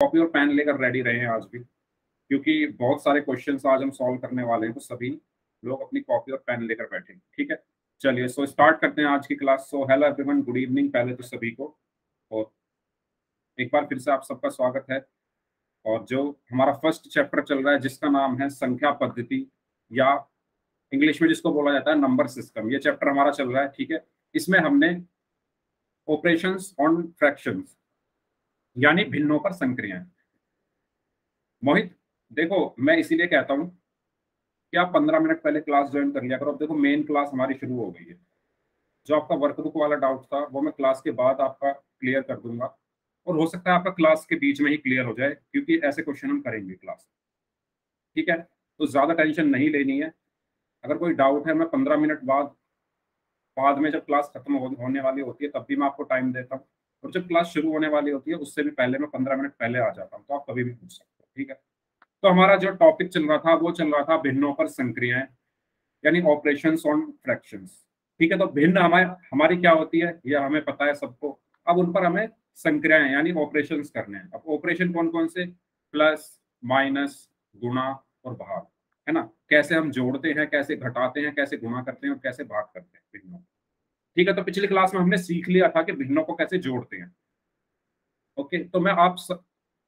Copy और pen लेकर ready रहे हैं आज भी, क्योंकि बहुत सारे क्वेश्चंस आज हम सॉल्व करने वाले हैं तो सभी लोग अपनी कॉपी और पेन लेकर बैठे ठीक है? चलिए सो स्टार्ट करते हैं आज की class so hello everyone good evening पहले तो सभी को, और एक बार फिर से आप सबका स्वागत है। और जो हमारा फ़र्स्ट चैप्टर चल रहा है, जिसका नाम है संख्या पद्धति, या इंग्लिश में जिसको बोला जाता है नंबर सिस्टम ये चैप्टर हमारा चल रहा है, ठीक है? इसमें हमने ऑपरेशंस ऑन फ्रैक्शंस यानी भिन्नों पर संक्रियाएँ मोहित, देखो, मैं इसीलिए कहता हूँ कि आप पंद्रह मिनट पहले क्लास ज्वाइन कर लिया करो। देखो मेन क्लास हमारी शुरू हो गई है। जो आपका वर्कबुक वाला डाउट था, वो मैं क्लास के बाद आपका क्लियर कर दूँगा। और हो सकता है आपका क्लास के बीच में ही क्लियर हो जाए, क्योंकि ऐसे क्वेश्चन हम करेंगे क्लास ठीक है? तो ज़्यादा टेंशन नहीं लेनी है। अगर कोई डाउट है, मैं पंद्रह मिनट बाद बाद में जब क्लास खत्म होने वाली होती है, तब भी मैं आपको टाइम देता हूँ। और जब क्लास शुरू होने वाली होती है, उससे भी पहले मैं पंद्रह मिनट पहले आ जाता हूँ तो आप कभी भी पूछ सकते हो, ठीक है? तो हमारा जो टॉपिक चल रहा था, वो चल रहा था भिन्नों पर संक्रियाएँ, यानी ऑपरेशन ऑन फ्रैक्शन ठीक है? तो भिन्न हमारे, हमारी क्या होती है यह हमें पता है सबको। अब उन पर हमें संक्रियाएँ, यानी ऑपरेशन करने हैं। अब ऑपरेशन कौन कौन से? प्लस माइनस गुणा और भाग, है ना? कैसे हम जोड़ते हैं, कैसे घटाते हैं, कैसे गुणा करते हैं और कैसे भाग करते हैं भिन्नों ठीक है तो पिछली क्लास में हमने सीख लिया था कि भिन्नों को कैसे जोड़ते हैं। ओके तो मैं आप सब,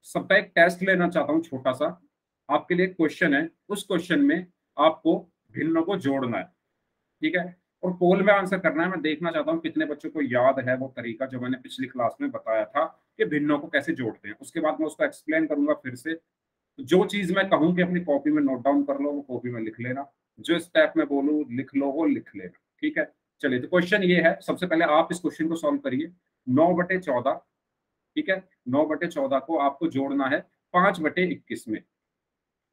सबका एक टेस्ट लेना चाहता हूँ छोटा सा। आपके लिए क्वेश्चन है उस क्वेश्चन में आपको भिन्नों को जोड़ना है। ठीक है और पोल में आंसर करना है। मैं देखना चाहता हूँ कितने बच्चों को याद है वो तरीका जो मैंने पिछली क्लास में बताया था कि भिन्नों को कैसे जोड़ते हैं। उसके बाद मैं उसको एक्सप्लेन करूँगा फिर से। जो चीज़ मैं कहूँ कि अपनी कॉपी में नोट डाउन कर लो वो कॉपी में लिख लेना। जो स्टेप में बोलू लिख लो वो लिख लेना। ठीक है चलिए तो क्वेश्चन ये है, सबसे पहले आप इस क्वेश्चन को सॉल्व करिए। नौ बटे चौदह, ठीक है? नौ बटे चौदह को आपको जोड़ना है पाँच बटे इक्कीस में,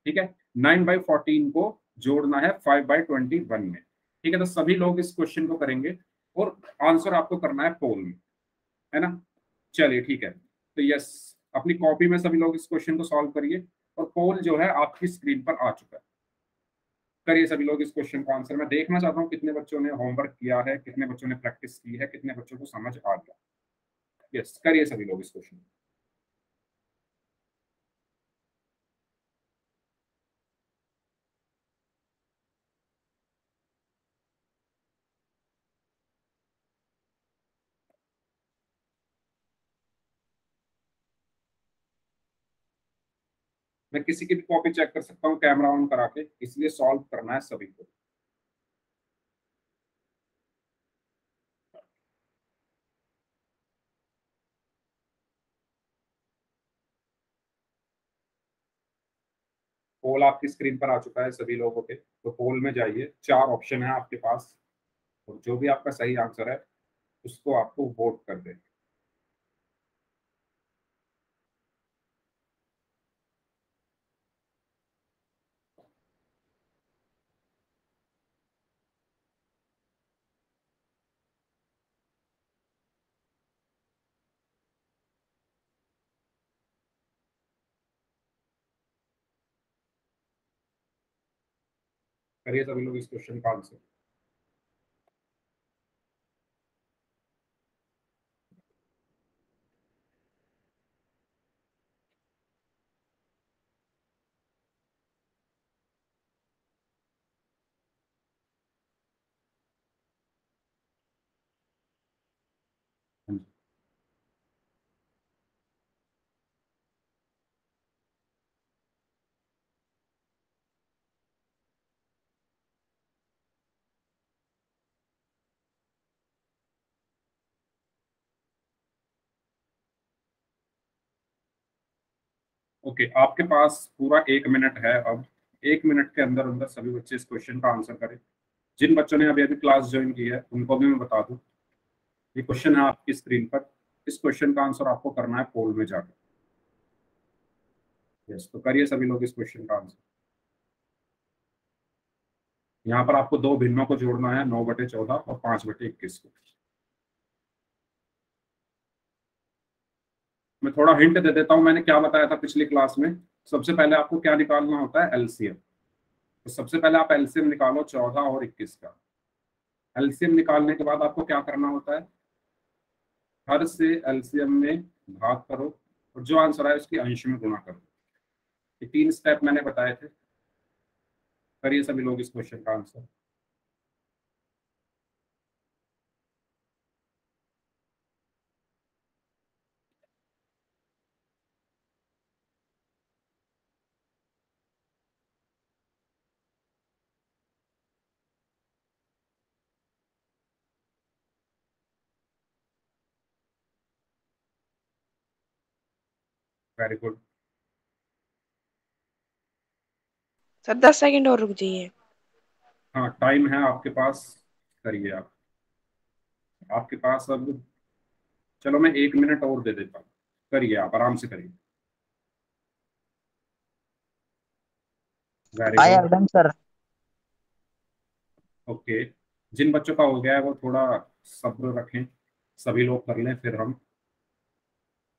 ठीक है? नाइन बाई फोर्टीन को जोड़ना है फाइव बाई ट्वेंटी वन में, ठीक है? तो सभी लोग इस क्वेश्चन को करेंगे और आंसर आपको करना है पोल में, है ना? चलिए, ठीक है। तो यस अपनी कॉपी में सभी लोग इस क्वेश्चन को सॉल्व करिए और पोल जो है आपकी स्क्रीन पर आ चुका है। करिए सभी लोग इस क्वेश्चन का आंसर मैं देखना चाहता हूँ कितने बच्चों ने होमवर्क किया है, कितने बच्चों ने प्रैक्टिस की है, कितने बच्चों को समझ आ गया। यस करिए सभी लोग इस क्वेश्चन मैं किसी की भी कॉपी चेक कर सकता हूँ कैमरा ऑन करा के, इसलिए सॉल्व करना है सभी को। पोल आपकी स्क्रीन पर आ चुका है सभी लोगों के तो पोल में जाइए। चार ऑप्शन है आपके पास, और जो भी आपका सही आंसर है, उसको आपको वोट कर दें। करिए सभी लोग इस क्वेश्चन का आंसर ओके okay, आपके पास पूरा एक मिनट है अब। एक मिनट के अंदर अंदर सभी बच्चे इस क्वेश्चन का आंसर करें। जिन बच्चों ने अभी अभी क्लास ज्वाइन की है उनको भी मैं बता दूँ। ये क्वेश्चन है आपकी स्क्रीन पर। इस क्वेश्चन का आंसर आपको करना है पोल में जाकर यस तो करिए सभी लोग इस क्वेश्चन का आंसर यहाँ पर आपको दो भिन्नों को जोड़ना है नौ बटे और पाँच बटे को। मैं थोड़ा हिंट दे देता हूँ, मैंने क्या बताया था पिछली क्लास में। सबसे पहले आपको क्या निकालना होता है? एलसीएम तो सबसे पहले आप एलसीएम निकालो चौदह और इक्कीस का। एलसीएम निकालने के बाद आपको क्या करना होता है? हर से एलसीएम में भाग करो और जो आंसर आए उसकी अंश में गुणा करो। ये तीन स्टेप मैंने बताए थे। करिए सभी लोग इस क्वेश्चन का आंसर वेरी गुड सर दस सेकंड और रुक जाइए। हाँ टाइम है आपके पास। करिए आप। आपके पास अब चलो मैं एक मिनट और दे देता हूँ। करिए आप आराम से करिए। सर ओके जिन बच्चों का हो गया है वो थोड़ा सब्र रखें। सभी लोग कर लें फिर हम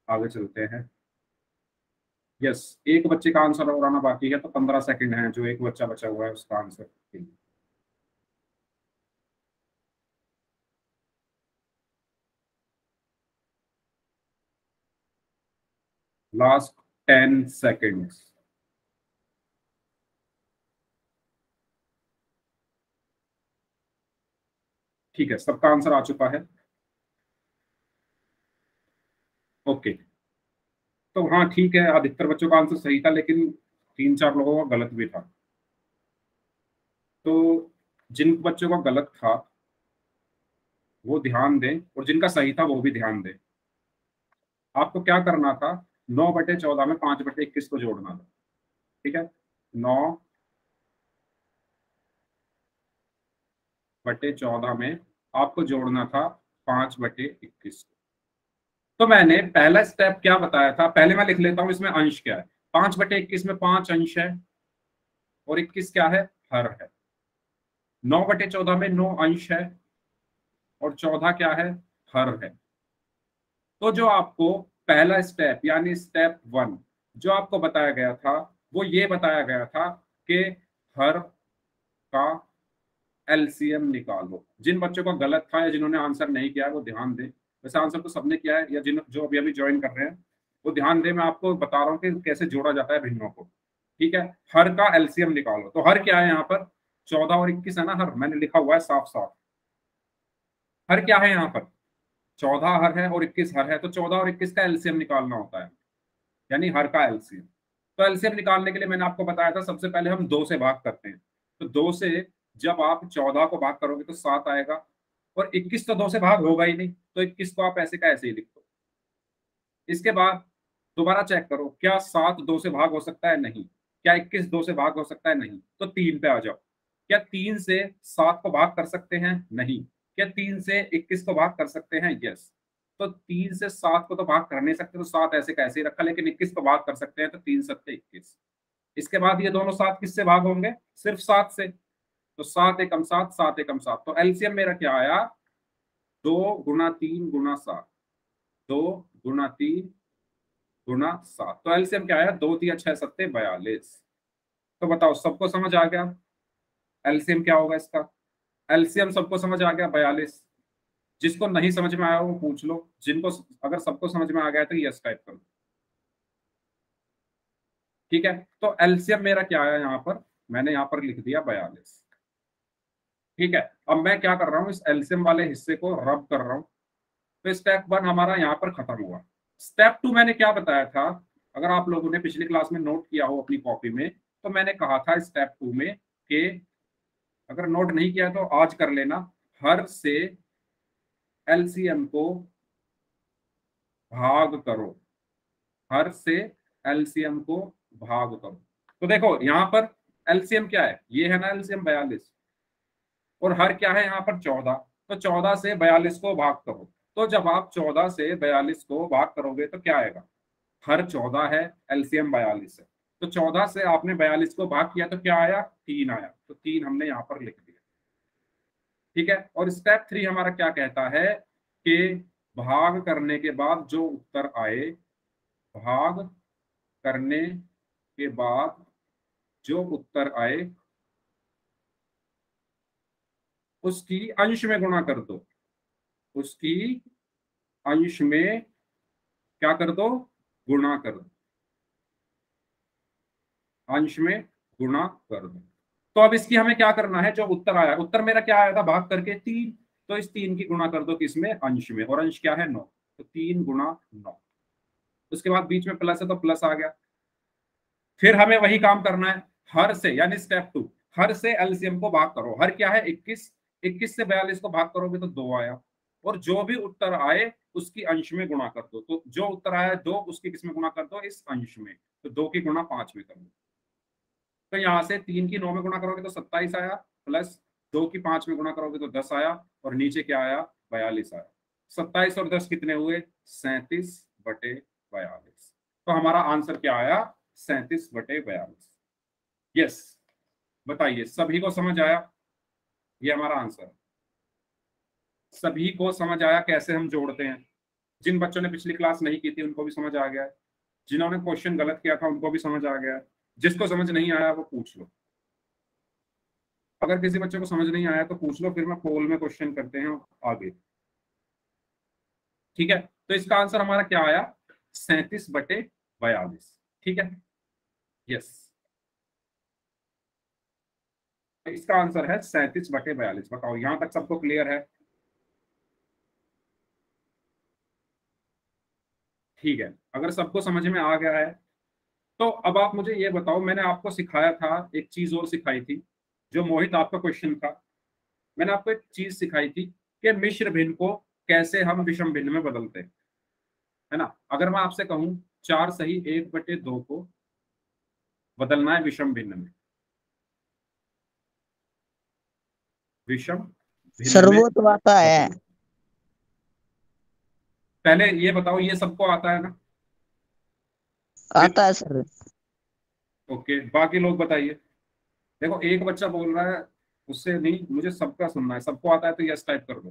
आगे चलते हैं। यस एक बच्चे का आंसर और आना बाकी है तो पंद्रह सेकंड है, जो एक बच्चा बचा हुआ है, उसका आंसर लास्ट टेन सेकेंड्स ठीक है, सबका आंसर आ चुका है। Okay okay. तो हाँ ठीक है अधिकतर बच्चों का आंसर सही था, लेकिन तीन चार लोगों का गलत भी था। तो जिन बच्चों का गलत था, वो ध्यान दें, और जिनका सही था, वो भी ध्यान दें। आपको क्या करना था? नौ बटे चौदह में पाँच बटे इक्कीस को जोड़ना था। ठीक है? नौ बटे चौदह में आपको जोड़ना था पाँच बटे इक्कीस को। तो मैंने पहला स्टेप क्या बताया था? पहले मैं लिख लेता हूँ, इसमें अंश क्या है? पाँच बटे इक्कीस में पाँच अंश है और इक्कीस क्या है? हर है। नौ बटे चौदह में नौ अंश है और चौदह क्या है? हर है। तो जो आपको पहला स्टेप यानी स्टेप वन जो आपको बताया गया था, वो ये बताया गया था कि हर का एलसीएम निकालो। जिन बच्चों का गलत था या जिन्होंने आंसर नहीं किया वो ध्यान दें। वैसे आंसर तो सबने किया है, या जिन जो अभी अभी ज्वाइन कर रहे हैं, वो ध्यान दे, मैं आपको बता रहा हूँ कि कैसे जोड़ा जाता है भिन्नों को। ठीक है? हर का एलसीएम निकालो। तो हर क्या है यहाँ पर? चौदह और इक्कीस है ना हर? मैंने लिखा हुआ है साफ़ साफ़ हर क्या है यहाँ पर? चौदह हर है और इक्कीस हर है। तो चौदह और इक्कीस का एलसीएम निकालना होता है। यानी हर का एलसीएम तो एलसीएम निकालने के लिए मैंने आपको बताया था, सबसे पहले हम दो से भाग करते हैं। तो दो से जब आप चौदह को भाग करोगे तो सात आएगा। और 21 तो दो से भाग होगा ही नहीं तो 21 को आप ऐसे का ऐसे ही लिख। दो इसके बाद दोबारा चेक करो, क्या सात दो से भाग हो सकता है? नहीं। क्या 21 दो से भाग हो सकता है? नहीं। तो तीन पे आ जाओ। क्या तीन से सात को भाग कर सकते हैं? नहीं। क्या तीन से इक्कीस को भाग कर सकते हैं? यस तो तीन से सात को तो भाग कर नहीं सकते तो सात ऐसे कैसे रखा, लेकिन इक्कीस को भाग कर सकते हैं तो तीन सत्य इक्कीस। इसके बाद ये दोनों सात किससे भाग होंगे? सिर्फ़ सात से। तो सात एकम सात सात एकम सात। तो एलसीएम मेरा क्या आया? दो गुना तीन गुना सात। दो गुना तीन गुना सात। तो एलसीएम क्या आया? दो तीन छह सत्ते बयालीस। तो बताओ, सबको समझ आ गया? एलसीएम क्या होगा इसका? एलसीएम सबको समझ आ गया? बयालीस। जिसको नहीं समझ में आया वो पूछ लो। जिनको अगर सबको समझ में आ गया तो यस टाइप करो। ठीक है? तो एलसीएम मेरा क्या आया यहाँ पर? मैंने यहाँ पर लिख दिया बयालीस। ठीक है? अब मैं क्या कर रहा हूँ? इस एल्सियम वाले हिस्से को रब कर रहा हूँ। तो स्टेप वन हमारा यहाँ पर खत्म हुआ। स्टेप टू मैंने क्या बताया था? अगर आप लोगों ने पिछली क्लास में नोट किया हो अपनी कॉपी में तो मैंने कहा था स्टेप टू में कि अगर नोट नहीं किया तो आज कर लेना। हर से एलसीएम को भाग करो। हर से एलसीएम को भाग करो। तो देखो, यहाँ पर एलसीएम क्या है? ये है ना एलसीएम बयालीस। और हर क्या है यहाँ पर चौदह? तो चौदह से बयालीस को भाग करो। तो जब आप चौदह से बयालीस को भाग करोगे तो क्या आएगा? हर चौदह है, एलसीएम बयालीस है। तो चौदह से आपने बयालीस को भाग किया तो क्या आया? तीन आया। तो तीन हमने यहाँ पर लिख दिया। ठीक है? और स्टेप थ्री हमारा क्या कहता है कि भाग करने के बाद जो उत्तर आए, भाग करने के बाद जो उत्तर आए उसकी अंश में गुणा कर दो। उसकी अंश में क्या कर दो? गुणा कर दो। अंश में गुणा कर दो। तो अब इसकी हमें क्या करना है? जो उत्तर आया, उत्तर मेरा क्या आया था? भाग करके तीन। तो इस तीन की गुणा कर दो किसमें? अंश में। और अंश क्या है? नौ। तो तीन गुणा नौ। उसके बाद बीच में प्लस है तो प्लस आ गया। फिर हमें वही काम करना है। हर से, यानी स्टेप टू। हर से एलसीएम को भाग करो। हर क्या है? इक्कीस इक्कीस से बयालीस को भाग करोगे तो दो आया। और जो भी उत्तर आए, उसकी अंश में गुणा कर दो। तो जो उत्तर आया, दो उसकी किसमें गुणा कर दो? इस अंश में। तो दो की गुणा पाँच में कर। दो तो यहाँ से तीन की नौ में गुणा करोगे तो सत्ताईस आया, प्लस दो की पाँच में गुणा करोगे तो दस आया, और नीचे क्या आया? बयालीस आया। सत्ताईस और दस कितने हुए? सैतीस बटे बयालीस। तो हमारा आंसर क्या आया? सैतीस बटे बयालीस। यस। बताइए, सभी को समझ आया? ये हमारा आंसर सभी को समझ आया कैसे हम जोड़ते हैं। जिन बच्चों ने पिछली क्लास नहीं की थी, उनको भी समझ आ गया है। जिन्होंने क्वेश्चन गलत किया था, उनको भी समझ आ गया है। जिसको समझ नहीं आया, वो पूछ लो। अगर किसी बच्चे को समझ नहीं आया तो पूछ लो, फिर मैं पोल में क्वेश्चन करते हैं आगे। ठीक है? तो इसका आंसर हमारा क्या आया? सैतीस बटे बयालीस। ठीक है? यस इसका आंसर है सैतीस बटे बयालीस। बताओ, यहाँ तक सबको क्लियर है? ठीक है, अगर सबको समझ में आ गया है तो अब आप मुझे ये बताओ, मैंने आपको सिखाया था, एक चीज़ और सिखाई थी, जो मोहित आपका क्वेश्चन था। मैंने आपको एक चीज़ सिखाई थी कि मिश्र भिन्न को कैसे हम विषम भिन्न में बदलते हैं। है ना? अगर मैं आपसे कहूँ, चार सही एक बटे दो को बदलना है विषम भिन्न में। विषम सर तो आता है। पहले ये बताओ ये सबको आता है ना? आता है सर। ओके बाकी लोग बताइए। देखो एक बच्चा बोल रहा है उससे नहीं मुझे सबका सुनना है। सबको आता है तो यस टाइप कर दो।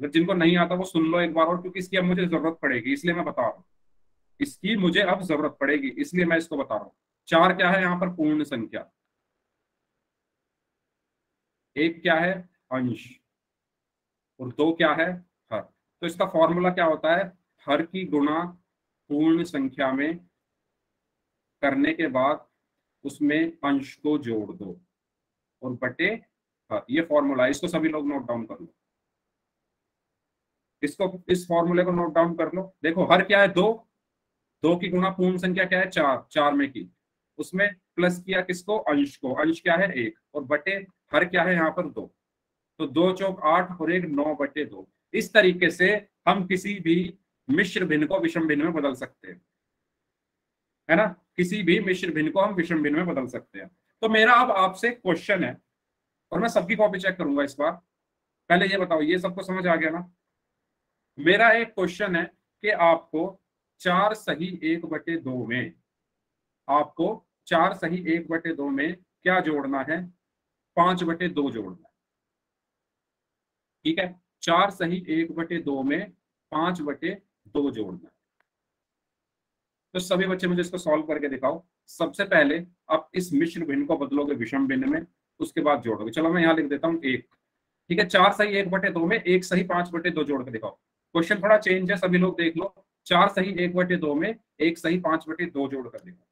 अगर जिनको नहीं आता वो सुन लो एक बार और क्योंकि इसकी अब मुझे ज़रूरत पड़ेगी इसलिए मैं बता रहा हूँ। इसकी मुझे अब ज़रूरत पड़ेगी इसलिए मैं इसको बता रहा हूँ। चार क्या है यहाँ पर? पूर्ण संख्या। एक क्या है? अंश। और दो क्या है? हर। तो इसका फॉर्मूला क्या होता है? हर की गुणा पूर्ण संख्या में करने के बाद उसमें अंश को जोड़ दो। और बटे हर। ये फॉर्मूला इसको सभी लोग नोट डाउन कर लो। इसको, इस फॉर्मूले को नोट डाउन कर लो। देखो, हर क्या है? दो। दो की गुणा पूर्ण संख्या क्या है? चार। चार में की। उसमें प्लस किया किसको? अंश को। अंश क्या है? एक। और बटे हर क्या है यहाँ पर दो? तो दो चौक आठ और एक नौ बटे दो। इस तरीके से हम किसी भी मिश्र भिन्न को विषम भिन्न में बदल सकते हैं। है ना? किसी भी मिश्र भिन्न को हम विषम भिन्न में बदल सकते हैं। तो मेरा अब आपसे क्वेश्चन है, और मैं सबकी कॉपी चेक करूँगा इस बार। पहले ये बताओ, ये सबको समझ आ गया ना? मेरा एक क्वेश्चन है कि आपको चार सही एक बटे दो में, आपको चार सही एक बटे दो में क्या जोड़ना है? पाँच बटे दो जोड़ना ठीक है? चार सही एक बटे दो में पाँच बटे दो जोड़ना तो सभी बच्चे मुझे इसको सॉल्व करके दिखाओ। सबसे पहले आप इस मिश्र भिन्न को बदलोगे विषम भिन्न में, उसके बाद जोड़ोगे। चलो मैं यहाँ लिख देता हूँ एक। ठीक है? चार सही एक बटे दो में, एक सही पाँच बटे दो जोड़ के दिखाओ। क्वेश्चन थोड़ा चेंज है, सभी लोग देख लो। चार सही एक बटे दो में, एक सही पाँच बटे दो जोड़ कर दिखाओ।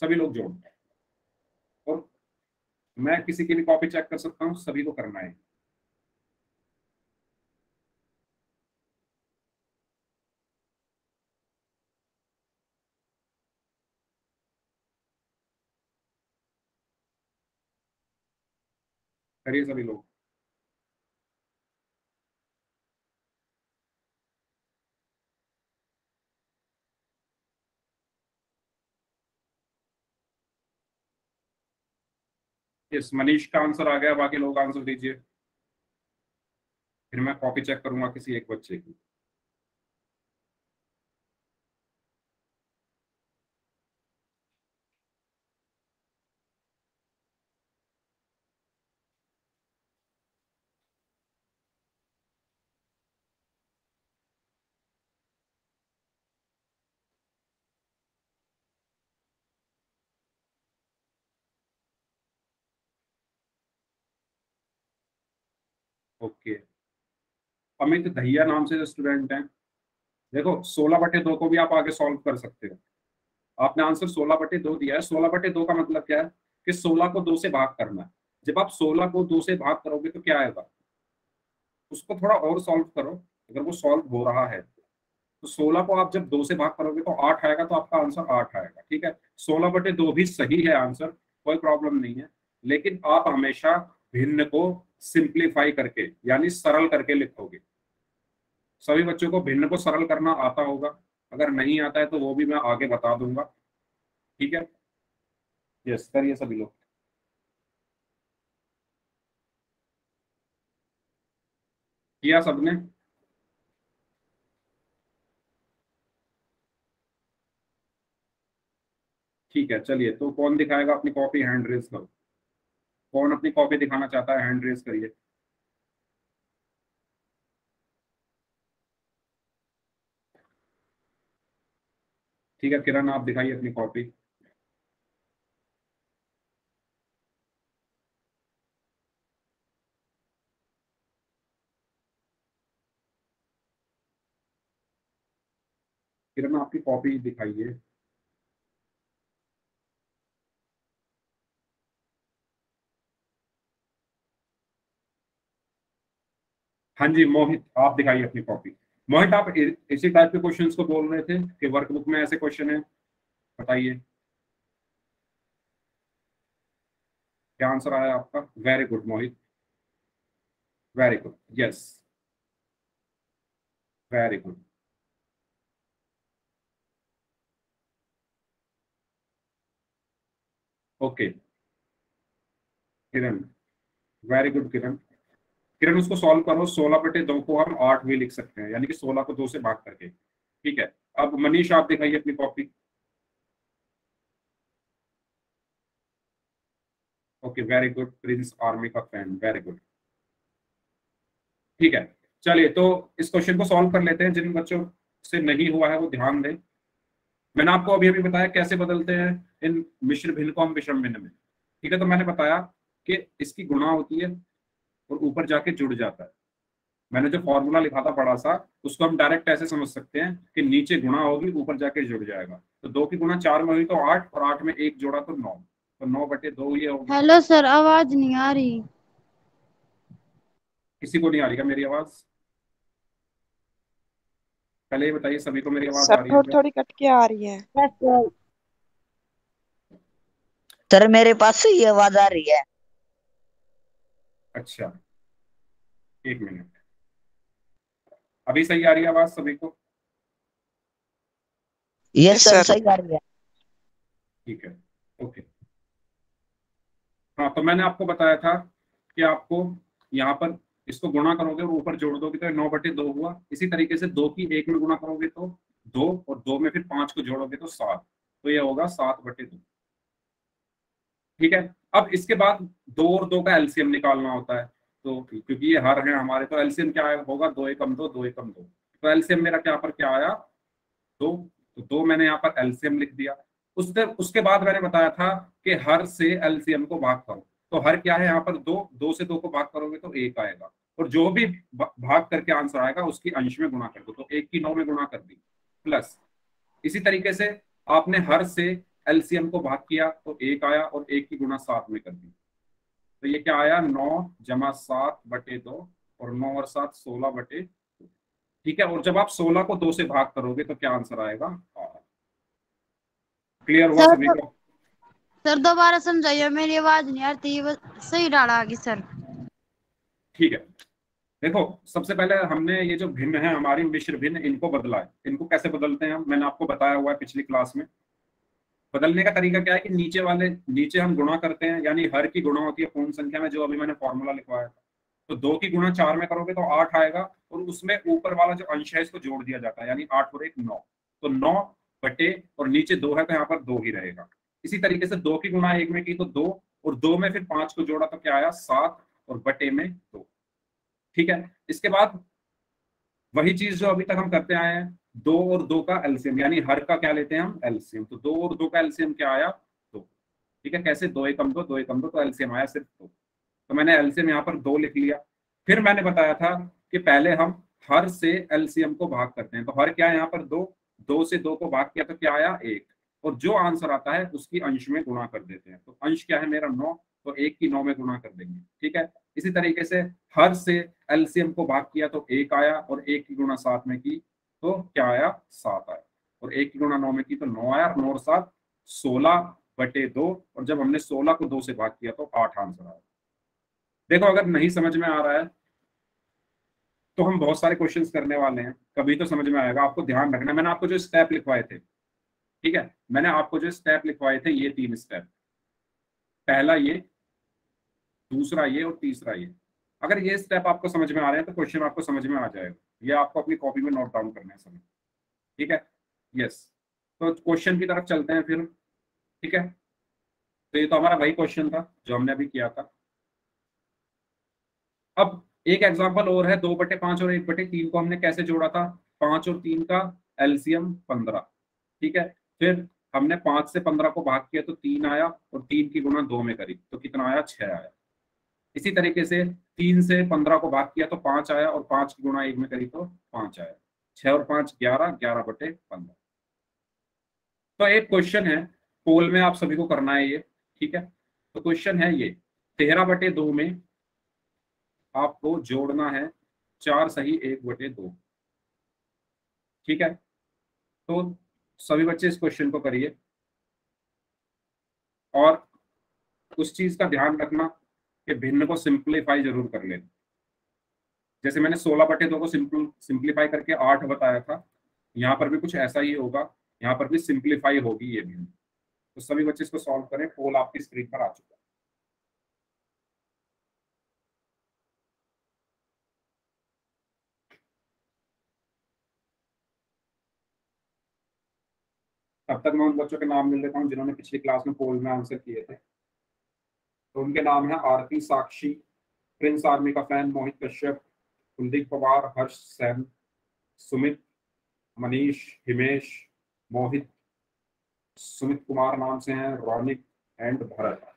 सभी लोग जोड़। मैं किसी की भी कॉपी चेक कर सकता हूँ, सभी को करना है। करिए सभी लोग। यस मनीष का आंसर आ गया, बाकी लोग आंसर दीजिए। फिर मैं कॉपी चेक करूँगा किसी एक बच्चे की। ओके। अमित दहिया नाम से जो स्टूडेंट हैं, देखो, सोलह बटे दो को भी आप आगे सॉल्व कर सकते हो। आपने आंसर सोलह बटे दो दिया है। सोलह बटे दो का मतलब क्या है कि सोलह को दो से भाग करना है। जब आप सोलह को दो से भाग करोगे तो क्या आएगा? उसको थोड़ा और सॉल्व करो, अगर वो सॉल्व हो रहा है। तो सोलह को आप जब दो से भाग करोगे तो आठ आएगा तो आपका आंसर आठ आएगा, ठीक है? सोलह बटे दो भी सही है आंसर कोई प्रॉब्लम नहीं है। लेकिन आप हमेशा भिन्न को सिंप्लीफाई करके, यानी सरल करके लिखोगे। सभी बच्चों को भिन्न को सरल करना आता होगा। अगर नहीं आता है तो वो भी मैं आगे बता दूँगा। ठीक है? यस करिए सभी लोग। किया सबने? ठीक है, चलिए तो कौन दिखाएगा अपनी कॉपी हैंड रेज करो। कौन अपनी कॉपी दिखाना चाहता है हैंड रेज करिए। ठीक है, किरण, आप दिखाइए अपनी कॉपी। किरण, आपकी कॉपी दिखाइए। हाँ जी, मोहित, आप दिखाइए अपनी कॉपी मोहित, आप इसी टाइप के क्वेश्चन को बोल रहे थे कि वर्कबुक में ऐसे क्वेश्चन है? बताइए। क्या आंसर आया आपका? Very good Mohit. Very good yes very good okay Kiran. Very good Kiran. Kiran, उसको सॉल्व करो, सोलह बटे दो को हम आठ में लिख सकते हैं, यानी कि सोलह को दो से भाग करके, ठीक है? अब मनीष, आप दिखाइए अपनी copy okay very good Prince army का फ़ैन वेरी गुड ठीक है, चलिए तो इस क्वेश्चन को सॉल्व कर लेते हैं, जिन बच्चों से नहीं हुआ है, वो ध्यान दें। मैंने आपको अभी अभी बताया कैसे बदलते हैं इन मिश्र भिन्न को हम विषम भिन्न में। ठीक है तो मैंने बताया कि इसकी गुणा होती है और ऊपर जाके जुड़ जाता है। मैंने जो फॉर्मूला लिखा था बड़ा सा उसको हम डायरेक्ट ऐसे समझ सकते हैं कि नीचे गुणा होगी ऊपर जाके जुड़ जाएगा। तो दो की गुणा चार में हुई तो आठ और आठ में एक जोड़ा तो नौ। तो नौ बटे दो ये होगी हेलो सर आवाज़ नहीं आ रही। किसी को नहीं आ रही क्या मेरी आवाज़? पहले ये बताइए सभी को मेरी आवाज़ आ रही है थोड़ी कट के आ रही है। सर मेरे पास से ये आवाज़ आ रही है। अच्छा। एक मिनट। अभी सही आ रही है आवाज़ सभी को? ये Yes, सर सही आ रही है। ठीक है। ओके। हाँ तो मैंने आपको बताया था कि आपको यहाँ पर इसको गुणा करोगे और ऊपर जोड़ दोगे तो नौ बटे दो हुआ। इसी तरीके से दो की एक में गुणा करोगे तो दो और दो में फिर पाँच को जोड़ोगे तो सात। तो ये होगा सात बटे दो। ठीक है? अब इसके बाद दो और दो का एलसीएम निकालना होता है। तो क्योंकि ये हर है हमारे तो एल्सियम क्या होगा दो एकम दो दो एकम दो। तो एल्सियम मेरा क्या पर क्या आया? दो। तो दो मैंने यहाँ पर एल्सियम लिख दिया। उसके उसके बाद मैंने बताया था कि हर से एलसीएम को भाग करो। तो हर क्या है यहाँ पर? दो दो से दो को भाग करोगे तो एक आएगा। और जो भी, भाग करके आंसर आएगा, उसकी अंश में गुणा कर दो। तो एक की नौ में गुणा कर दी। प्लस, इसी तरीके से आपने हर से एलसीएम को भाग किया तो एक आया और एक की गुणा सात में कर दी। तो ये क्या आया? नौ जमा सात बटे दो और नौ और सात सोलह बटे दो। ठीक है और जब आप सोलह को दो से भाग करोगे तो क्या आंसर आएगा? क्लियर हुआ सर, सभी को? सर दोबारा समझाइए मेरी आवाज़ नहीं आती बस सही डाला आगे सर। ठीक है। देखो सबसे पहले हमने ये जो भिन्न है हमारी मिश्र भिन्न इनको बदला है। इनको कैसे बदलते हैं मैंने आपको बताया हुआ है पिछली क्लास में। बदलने का तरीका क्या है कि नीचे वाले, नीचे हम गुणा करते हैं, यानी हर की गुणा होती है पूर्ण संख्या में, जो अभी मैंने फॉर्मूला लिखवाया था। तो दो की गुणा चार में करोगे तो आठ आएगा और उसमें ऊपर वाला जो अंश है, इसको जोड़ दिया जाता है, यानी आठ और एक नौ। तो नौ बटे और नीचे दो है तो यहाँ पर दो ही रहेगा। इसी तरीके से दो की गुणा एक में की तो दो, और दो में फिर पाँच को जोड़ा तो क्या आया? सात और बटे में दो। ठीक है? इसके बाद वही चीज़ जो अभी तक हम करते आए हैं, दो और दो का एल्सियम, यानी हर का क्या लेते हैं हम? एल्सियम। तो दो और दो का एल्सियम क्या आया? दो। ठीक है, कैसे? दो एकम दो दो एकम दो तो एलसीएम आया सिर्फ़ दो। तो मैंने एलसीएम यहाँ पर दो लिख लिया। फिर मैंने बताया था कि पहले हम हर से एल्सियम को भाग करते हैं। तो हर क्या है यहाँ पर? दो। दो से दो को भाग किया तो क्या आया? एक। और जो आंसर आता है, उसकी अंश में गुणा कर देते हैं। तो अंश क्या है मेरा? नौ। तो एक की नौ में गुणा कर देंगे। ठीक है? इसी तरीके से हर से एलसीएम को भाग किया तो एक आया और एक की गुणा सात में की तो क्या आया? सात आया। और एक की गुणा नौ में की तो नौ आया और नौ सात सोलह बटे दो। और जब हमने सोलह को दो से भाग किया तो आठ आंसर आया। देखो, अगर नहीं समझ में आ रहा है तो हम बहुत सारे क्वेश्चंस करने वाले हैं। कभी तो समझ में आएगा। आपको ध्यान रखना। मैंने आपको जो स्टेप लिखवाए थे, ठीक है? मैंने आपको जो स्टेप लिखवाए थे, ये तीन स्टेप पहला ये दूसरा ये और तीसरा ये। अगर ये स्टेप आपको समझ में आ रहे हैं तो क्वेश्चन आपको समझ में आ जाएगा। ये आपको अपनी कॉपी में नोट डाउन करना है समय। ठीक है? यस तो क्वेश्चन की तरफ़ चलते हैं फिर। ठीक है? तो ये तो हमारा वही क्वेश्चन था, जो हमने अभी किया था। अब एक एग्ज़ाम्पल और है, दो बटे पाँच और एक बटे तीन को हमने कैसे जोड़ा था? पाँच और तीन का एलसीएम पंद्रह। ठीक है? फिर हमने पाँच से पंद्रह को भाग किया तो तीन आया और तीन की गुणा दो में करी तो कितना आया? छह आया। इसी तरीके से तीन से पंद्रह को भाग किया तो पाँच आया और पाँच गुणा एक में करी तो पाँच आया। छह और पाँच ग्यारह ग्यारह बटे पंद्रह। तो एक क्वेश्चन है पोल में आप सभी को करना है ये, ठीक है? तो क्वेश्चन है ये, तेरह बटे दो में आपको जोड़ना है, चार सही एक बटे दो। ठीक है? तो सभी बच्चे इस क्वेश्चन को करिए। और उस चीज़ का ध्यान रखना कि भिन्न को सिंप्लीफाई ज़रूर कर लें। जैसे मैंने 16 बटे दो को सिंपल सिंप्लीफाई करके आठ बताया था, यहाँ पर भी कुछ ऐसा ही होगा, यहाँ पर भी सिंप्लीफाई होगी ये भिन्न तो सभी बच्चे इसको सॉल्व करें पोल आपकी स्क्रीन पर आ चुका तब तक मैं उन बच्चों के नाम मिल लेता हूँ जिन्होंने पिछली क्लास में पोल में आंसर किए थे। तो उनके नाम है आरती साक्षी, प्रिंस आर्मी का फ़ैन मोहित कश्यप, कुलदीप पवार, हर्ष सैन, सुमित, मनीष, हिमेश, मोहित, सुमित कुमार नाम से हैं, रौनिक एंड भरत।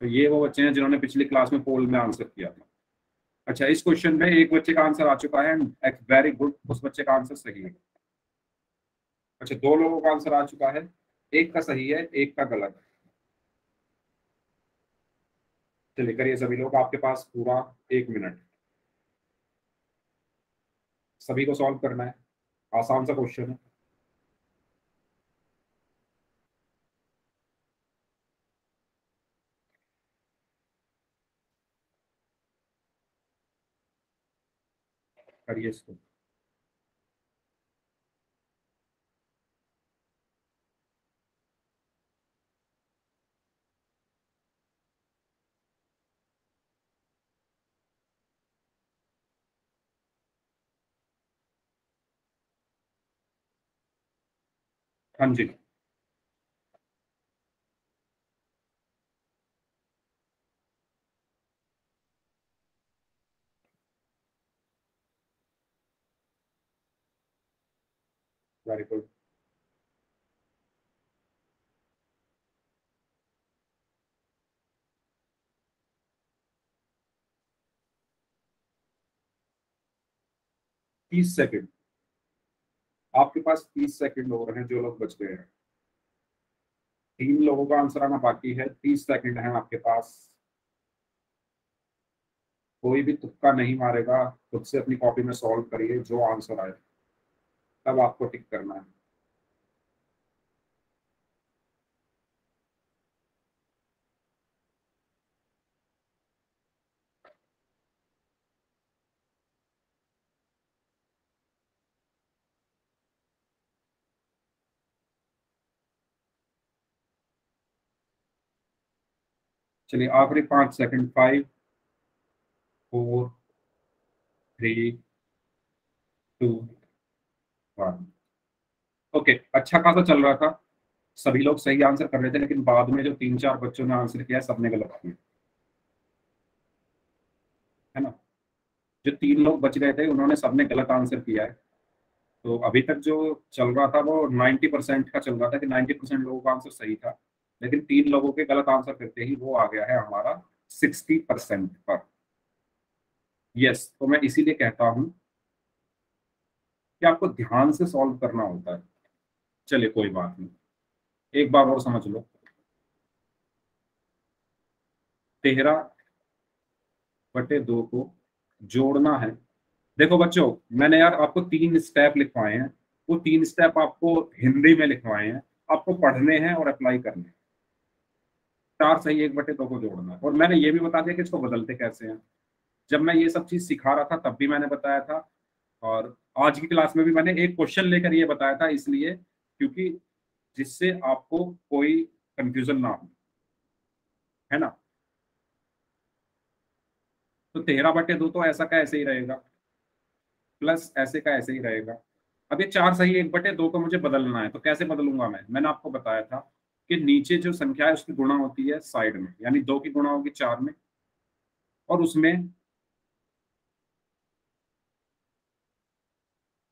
तो ये वो बच्चे हैं जिन्होंने पिछली क्लास में पोल में आंसर किया था। अच्छा इस क्वेश्चन में एक बच्चे का आंसर आ चुका है एंड वेरी गुड, उस बच्चे का आंसर सही है। अच्छा दो लोगों का आंसर आ चुका है, एक का सही है, एक का गलत है। चलिए करिए सभी लोग आपके पास पूरा एक मिनट। सभी को सॉल्व करना है। आसान सा क्वेश्चन है। करिए इसको। हाँ जी वेरी गुड तीस सेकंड आपके पास तीस सेकंड और हैं जो लोग बच गए हैं। तीन लोगों का आंसर आना बाकी है, तीस सेकंड है आपके पास। कोई भी तुक्का नहीं मारेगा, खुद से अपनी कॉपी में सॉल्व करिए, जो आंसर आए। तब आपको टिक करना है। चलिए आखिरी पाँच second five four three two one okay अच्छा खासा चल रहा था। सभी लोग सही आंसर कर रहे थे, लेकिन बाद में जो तीन चार बच्चों ने आंसर किया, सबने गलत किया। है ना? जो तीन लोग बच गए थे, उन्होंने सबने गलत आंसर किया है। तो अभी तक जो चल रहा था, वो 90 परसेंट का चल रहा था, कि 90 परसेंट लोगों का आंसर सही था। लेकिन तीन लोगों के गलत आंसर करते ही वो आ गया है हमारा सिक्सटी परसेंट पर। यस तो मैं इसीलिए कहता हूँ कि आपको ध्यान से सॉल्व करना होता है। चलिए, कोई बात नहीं। एक बार और समझ लो। तेरह बटे दो को जोड़ना है। देखो बच्चों, मैंने यार आपको तीन स्टेप लिखवाए हैं। वो तीन स्टेप आपको हिंदी में लिखवाए हैं। आपको पढ़ने हैं और अप्लाई करने हैं। चार सही एक बटे दो को जोड़ना है। और मैंने ये भी बता दिया कि इसको बदलते कैसे हैं। जब मैं ये सब चीज़ सिखा रहा था, तब भी मैंने बताया था। और आज की क्लास में भी मैंने एक क्वेश्चन लेकर ये बताया था इसलिए, क्योंकि जिससे आपको कोई कंफ्यूजन ना हो। है ना? तो तेरह बटे दो तो ऐसा का ऐसे ही रहेगा। प्लस ऐसे का ऐसे ही रहेगा। अब ये चार सही एक बटे दो को मुझे बदलना है तो कैसे बदलूँगा मैं? मैंने आपको बताया था। कि नीचे जो संख्या है, उसकी गुणा होती है साइड में, यानी दो की गुणा होगी चार में, और उसमें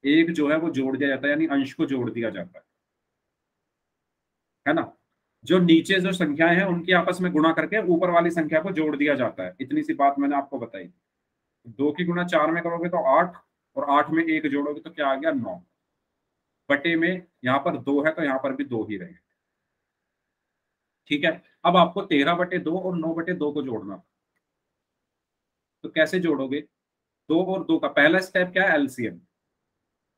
एक जो है वो जोड़ दिया जाता है, यानी अंश को जोड़ दिया जाता है। है ना? जो नीचे जो संख्याएँ हैं, उनकी आपस में गुणा करके ऊपर वाली संख्या को जोड़ दिया जाता है। इतनी सी बात मैंने आपको बताई। दो की गुणा चार में करोगे तो आठ, और आठ में एक जोड़ोगे तो क्या आ गया नौ। बटे में यहाँ पर दो है तो यहाँ पर भी दो ही रहे ठीक है? अब आपको तेरह बटे दो और नौ बटे दो को जोड़ना तो कैसे जोड़ोगे? दो और दो का पहला स्टेप क्या है? एलसीएम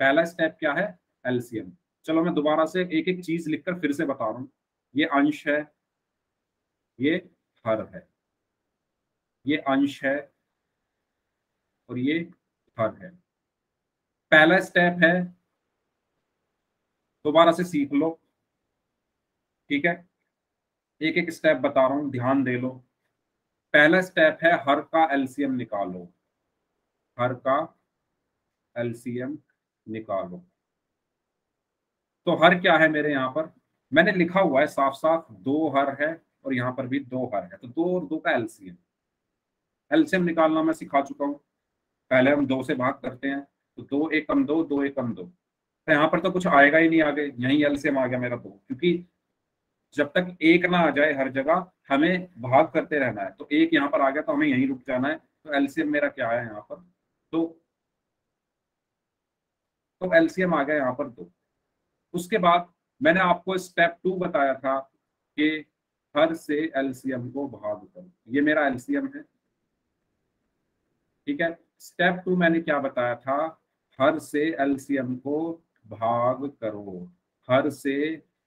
पहला स्टेप क्या है? एलसीएम चलो मैं दोबारा से एक एक चीज़ लिखकर फिर से बता रहा हूँ। ये अंश है, ये हर है। ये अंश है और ये हर है। पहला स्टेप है, दोबारा से सीख लो। ठीक है? एक एक स्टेप बता रहा हूँ, ध्यान दे लो। पहला स्टेप है, हर का एलसीएम निकालो। हर का एलसीएम निकालो। तो हर क्या है मेरे यहाँ पर? मैंने लिखा हुआ है साफ़ साफ़ दो हर है और यहाँ पर भी दो हर है। तो दो और दो का एलसीएम एलसीएम निकालना मैं सिखा चुका हूँ। पहले हम दो से भाग करते हैं। तो दो एक कम दो दो एक कम दो। तो यहाँ पर तो कुछ आएगा ही नहीं आगे। यही एलसीएम आ गया मेरा दो। क्योंकि जब तक एक ना आ जाए हर जगह, हमें भाग करते रहना है। तो एक यहाँ पर आ गया तो हमें यहीं रुक जाना है। तो एलसीएम मेरा क्या है यहाँ पर? तो तो एलसीएम आ गया यहाँ पर दो उसके बाद मैंने आपको स्टेप टू बताया था कि हर से एलसीएम को भाग करो। ये मेरा एलसीएम है। ठीक है? स्टेप टू मैंने क्या बताया था? हर से एलसीएम को भाग करो। हर से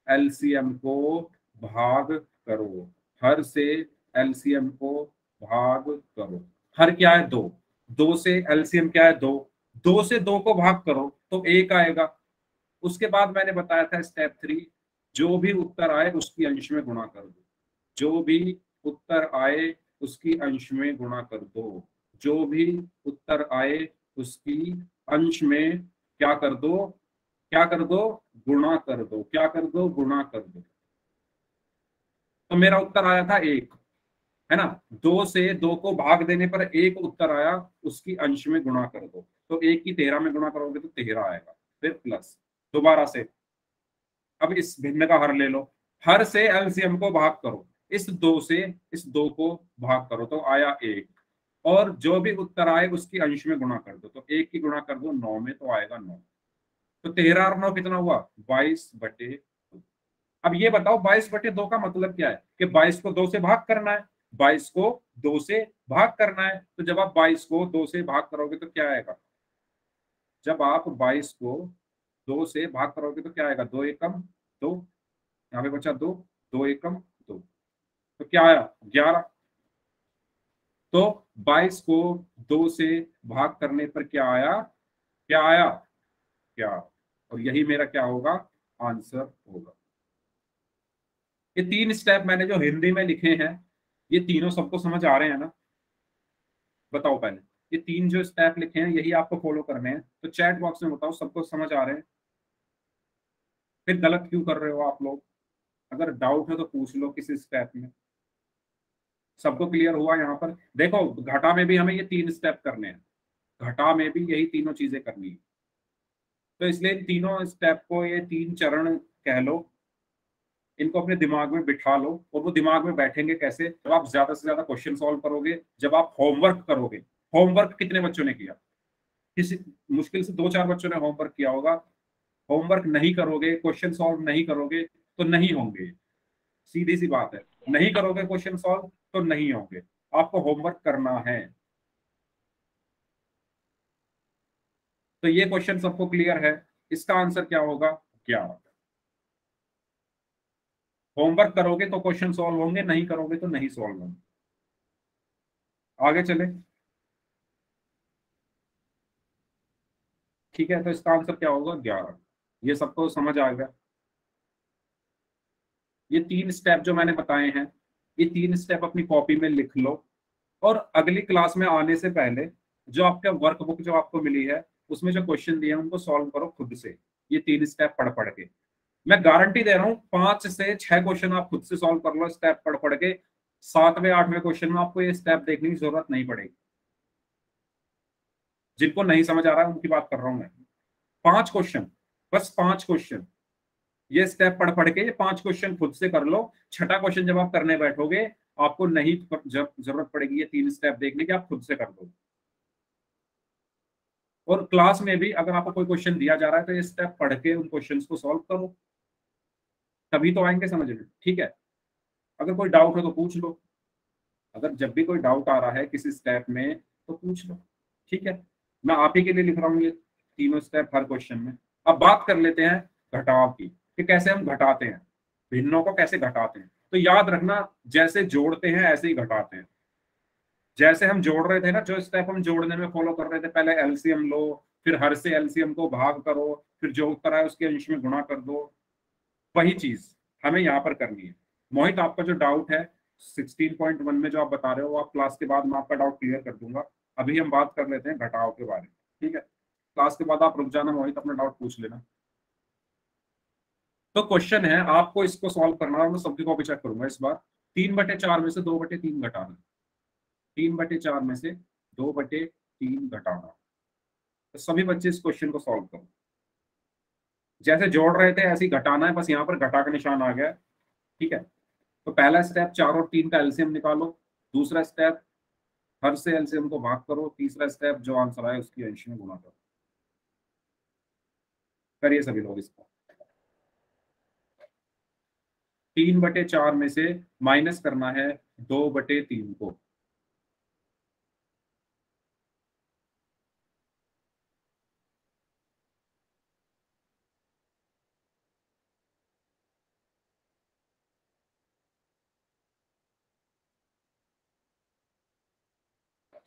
एलसीएम को भाग करो। हर से एलसीएम को भाग करो। हर क्या है? दो। दो से एलसीएम क्या है? दो। दो से दो को भाग करो तो एक आएगा। उसके बाद मैंने बताया था स्टेप थ्री जो भी उत्तर आए, उसकी अंश में गुणा कर दो। जो भी उत्तर आए, उसकी अंश में गुणा कर दो। जो भी उत्तर आए, उसकी अंश में क्या कर दो? क्या कर दो? गुणा कर दो। क्या कर दो? गुणा कर दो। तो मेरा उत्तर आया था एक, है ना? दो से दो को भाग देने पर एक उत्तर आया, उसकी अंश में गुणा कर दो। तो एक की तेरह में गुणा करोगे तो तेरह आएगा, फिर प्लस दोबारा से। अब इस भिन्न का हर ले लो। हर से एलसीएम को भाग करो। इस दो से इस दो को भाग करो तो आया एक। और जो भी उत्तर आए, उसकी अंश में गुणा कर दो। तो एक की गुणा कर दो, नौ में तो आएगा नौ। तो तेरह और नौ कितना हुआ? बाईस बटे अब ये बताओ बाईस बटे दो का मतलब क्या है? कि बाईस को दो से भाग करना है। बाईस को दो से भाग करना है। तो जब आप बाईस को दो से भाग करोगे तो क्या आएगा? जब आप बाईस को दो से भाग करोगे तो क्या आएगा? दो एकम, दो। यहाँ पे बचा दो दो एकम, दो। तो क्या आया? ग्यारह। तो 22 को दो से भाग करने पर क्या आया? क्या आया? क्या? और यही मेरा क्या होगा? आंसर होगा। ये तीन स्टेप मैंने जो हिंदी में लिखे हैं, ये तीनों सबको समझ आ रहे हैं ना? बताओ पहले। ये तीन जो स्टेप लिखे हैं, यही आपको फॉलो करने हैं। तो चैट बॉक्स में बताओ, सबको समझ आ रहे हैं? फिर गलत क्यों कर रहे हो आप लोग? अगर डाउट है तो पूछ लो किसी स्टेप में। सबको क्लियर हुआ यहाँ पर? देखो, घटा में भी हमें ये तीन स्टेप करने हैं। घटा में भी यही तीनों चीज़ें करनी है। तो इसलिए तीनों स्टेप को ये तीन चरण कह लो। इनको अपने दिमाग में बिठा लो और वो दिमाग में बैठेंगे कैसे? जब आप ज़्यादा से ज़्यादा क्वेश्चन सॉल्व करोगे, जब आप होमवर्क करोगे होमवर्क कितने बच्चों ने किया? किसी, मुश्किल से दो चार बच्चों ने होमवर्क किया होगा। होमवर्क नहीं करोगे क्वेश्चन सॉल्व नहीं करोगे तो नहीं होंगे। सीधी सी बात है। नहीं करोगे क्वेश्चन सॉल्व तो नहीं होंगे। आपको होमवर्क करना है। तो ये क्वेश्चन सबको क्लियर है। इसका आंसर क्या होगा? ग्यारह। होमवर्क करोगे तो क्वेश्चन सॉल्व होंगे, नहीं करोगे तो नहीं सॉल्व होंगे। आगे चले। ठीक है तो इसका आंसर क्या होगा? ग्यारह। ये सबको समझ आ गया। ये तीन स्टेप जो मैंने बताए हैं, ये तीन स्टेप अपनी कॉपी में लिख लो। और अगली क्लास में आने से पहले जो आपका वर्कबुक जो आपको मिली है, उसमें जो क्वेश्चन दिए हैं, उनको सॉल्व करो खुद से। ये तीन स्टेप पढ़ पढ़ के। मैं गारंटी दे रहा हूँ, पाँच से छह क्वेश्चन आप खुद से सॉल्व कर लो स्टेप पढ़ पढ़ के। सातवें, आठवें क्वेश्चन में आपको ये स्टेप देखने की ज़रूरत नहीं पड़ेगी। जिनको नहीं समझ आ रहा है, उनकी बात कर रहा हूँ मैं। पाँच क्वेश्चन बस पाँच क्वेश्चन ये स्टेप पढ़ पढ़ के ये पाँच क्वेश्चन खुद से कर लो। छठा क्वेश्चन जब आप करने बैठोगे, आपको नहीं जब ज़रूरत पड़ेगी ये तीन स्टेप देखने की, आप खुद से कर दो और क्लास में भी अगर आपको कोई क्वेश्चन दिया जा रहा है तो ये स्टेप पढ़ के उन क्वेश्चन को सॉल्व करो। तभी तो आएँगे समझ में, ठीक है? अगर कोई डाउट हो तो पूछ लो। अगर जब भी कोई डाउट आ रहा है किसी स्टेप में तो पूछ लो, ठीक है? मैं आप ही के लिए लिख रहा हूँ ये तीनों स्टेप हर क्वेश्चन में। अब बात कर लेते हैं घटाव की, कि कैसे हम घटाते हैं, भिन्नों को कैसे घटाते हैं। तो याद रखना, जैसे जोड़ते हैं, ऐसे ही घटाते हैं। जैसे हम जोड़ रहे थे ना, जो स्टेप हम जोड़ने में फॉलो कर रहे थे, पहले एलसीएम लो, फिर हर से एलसीएम को भाग करो, फिर जो उत्तर आए उसके अंश में गुणा कर दो। वही चीज़ हमें यहाँ पर करनी है। मोहित, आपका जो डाउट है 16.1 में जो आप बता रहे हो आप क्लास के बाद मैं आपका डाउट क्लियर कर दूँगा। अभी हम बात कर लेते हैं घटाव के बारे में, ठीक है? क्लास के बाद आप रुक जाना, मोहित, अपना डाउट पूछ लेना। तो क्वेश्चन है, आपको इसको सॉल्व करना है मैं सबकी कॉपी चेक करूँगा इस बार। तीन बटे चार में से दो बटे तीन घटाना। तीन बटे चार में से दो बटे तीन घटाना। तो सभी बच्चे इस क्वेश्चन को सॉल्व करो। जैसे जोड़ रहे थे, ऐसे घटाना है, बस यहाँ पर घटा का निशान आ गया। ठीक है? तो पहला स्टेप चार और तीन का एल्सियम निकालो, दूसरा स्टेप हर से एल्सियम को भाग करो, तीसरा स्टेप जो आंसर आए उसकी अंश में गुणा करो करिए सभी लोग इसको। तीन बटे चार में से माइनस करना है, दो बटे तीन को।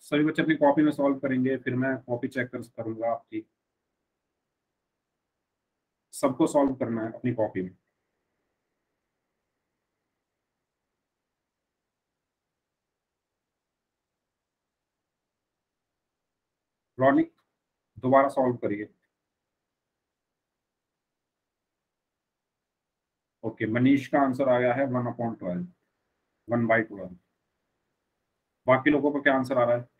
सभी बच्चे अपनी कॉपी में सॉल्व करेंगे, फिर मैं कॉपी चेक कर, करूँगा आपकी। सबको सॉल्व करना है अपनी कॉपी में। रॉनिक दोबारा सॉल्व करिए। ओके मनीष का आंसर आया है one upon twelve one by twelve बाकी लोगों का क्या आंसर आ रहा है?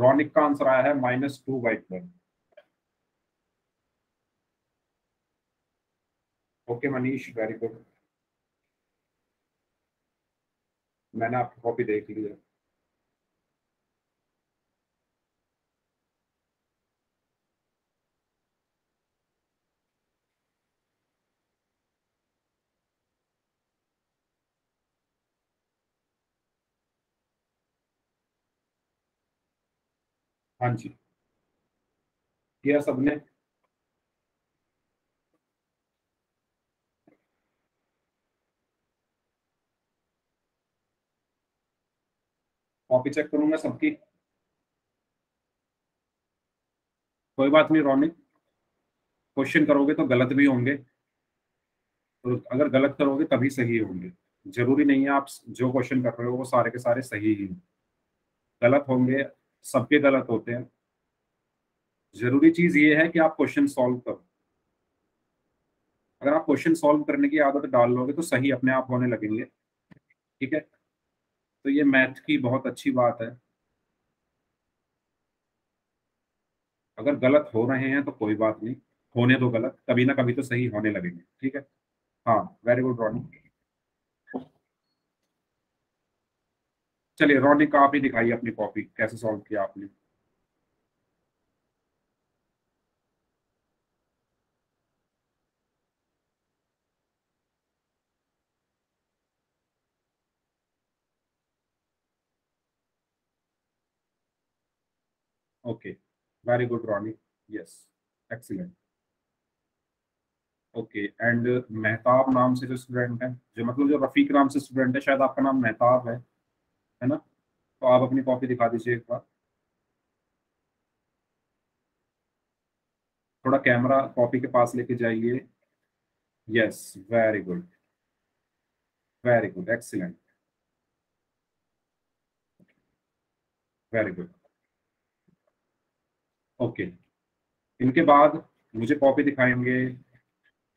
रॉनिक का आंसर आया है minus two by twelve okay Manish very good मैंने आपकी कॉपी देख ली है। हाँ जी। किया सबने? कॉपी चेक करूँगा सबकी? कोई बात नहीं रोनिक क्वेश्चन करोगे तो गलत भी होंगे। तो अगर गलत करोगे तभी सही होंगे। ज़रूरी नहीं है आप जो क्वेश्चन कर रहे हो वो सारे के सारे सही ही। गलत होंगे सबके गलत होते हैं। ज़रूरी चीज़ ये है कि आप क्वेश्चन सॉल्व करो। अगर आप क्वेश्चन सॉल्व करने की आदत डाल लोगे तो सही अपने आप होने लगेंगे। ठीक है? तो ये मैथ की बहुत अच्छी बात है। अगर गलत हो रहे हैं तो कोई बात नहीं। होने दो गलत, कभी ना कभी तो सही होने लगेंगे। ठीक है? हाँ वेरी गुड रॉनी चलिए रोनिक आप ही दिखाइए अपनी कॉपी कैसे सॉल्व किया आपने? Okay very good Ronnie yes excellent okay and Mehtab नाम से जो स्टूडेंट है, जो मतलब जो रफीक नाम से स्टूडेंट है, शायद आपका नाम मेहताब है। है ना? तो आप अपनी कॉपी दिखा दीजिए एक बार। थोड़ा कैमरा कॉपी के पास लेके जाइए। Yes very good very good excellent very good okay इनके बाद मुझे कॉपी दिखाएँगे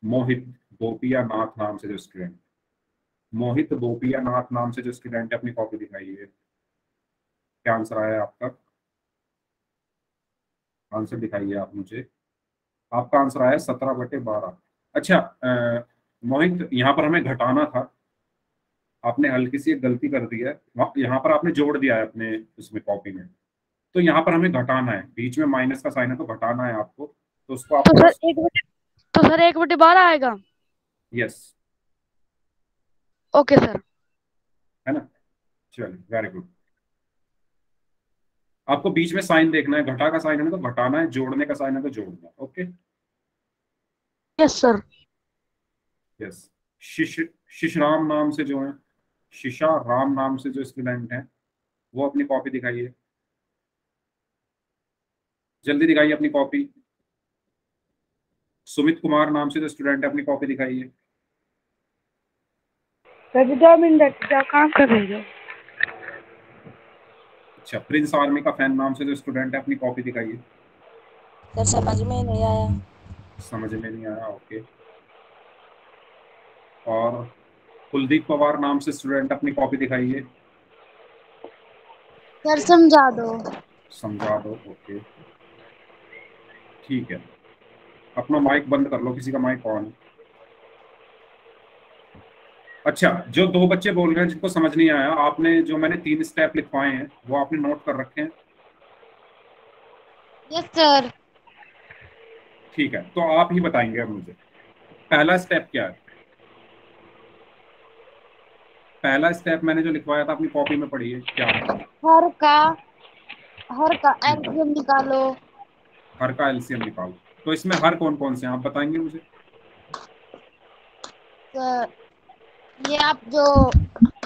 मोहित गोपिया नाथ नाम से जो स्टूडेंट मोहित बोपिया नाथ नाम से जो स्टूडेंट है अपनी कॉपी दिखाइए क्या आंसर आया आपका? आंसर दिखाइए आप मुझे। आपका आंसर आया सत्रह बटे बारह। अच्छा आ, मोहित यहाँ पर हमें घटाना था। आपने हल्की सी एक गलती कर दी है। यहाँ पर आपने जोड़ दिया है अपने उसमें कॉपी में। तो यहाँ पर हमें घटाना है। बीच में माइनस का साइन है तो घटाना है आपको। तो उसको आप तो सर एक बटे तो सर एक बटे बारह आएगा। यस ओके सर है ना? चलिए वेरी गुड आपको बीच में साइन देखना है घटा का साइन है तो घटाना है जोड़ने का साइन है तो जोड़ना है ओके यस सर यस शिश शिशराम नाम से जो है शिशा राम नाम से जो स्टूडेंट है वो अपनी कॉपी दिखाइए। जल्दी दिखाइए अपनी कॉपी सुमित कुमार नाम से जो स्टूडेंट है अपनी कॉपी दिखाइए। सर दो मिनट का काम कर रही हो। अच्छा प्रिंस आर्मी का फ़ैन नाम से जो स्टूडेंट है अपनी कॉपी दिखाइए। सर समझ में नहीं आया। समझ में नहीं आया ओके। और कुलदीप पवार नाम से स्टूडेंट अपनी कॉपी दिखाइए। सर समझा दो। समझा दो ओके। ठीक है। अपना माइक बंद कर लो किसी का माइक ऑन। है अच्छा जो दो बच्चे बोल रहे हैं जिनको समझ नहीं आया आपने जो मैंने तीन स्टेप लिखवाए हैं वो आपने नोट कर रखे हैं? यस सर ठीक है तो आप ही बताएँगे अब मुझे। पहला स्टेप क्या है? पहला स्टेप मैंने जो लिखवाया था अपनी कॉपी में पढ़िए क्या है? हर का हर का एलसीएम निकालो। हर का एलसीएम निकालो। तो इसमें हर कौन कौन से हैं आप बताएँगे मुझे? सर ये आप जो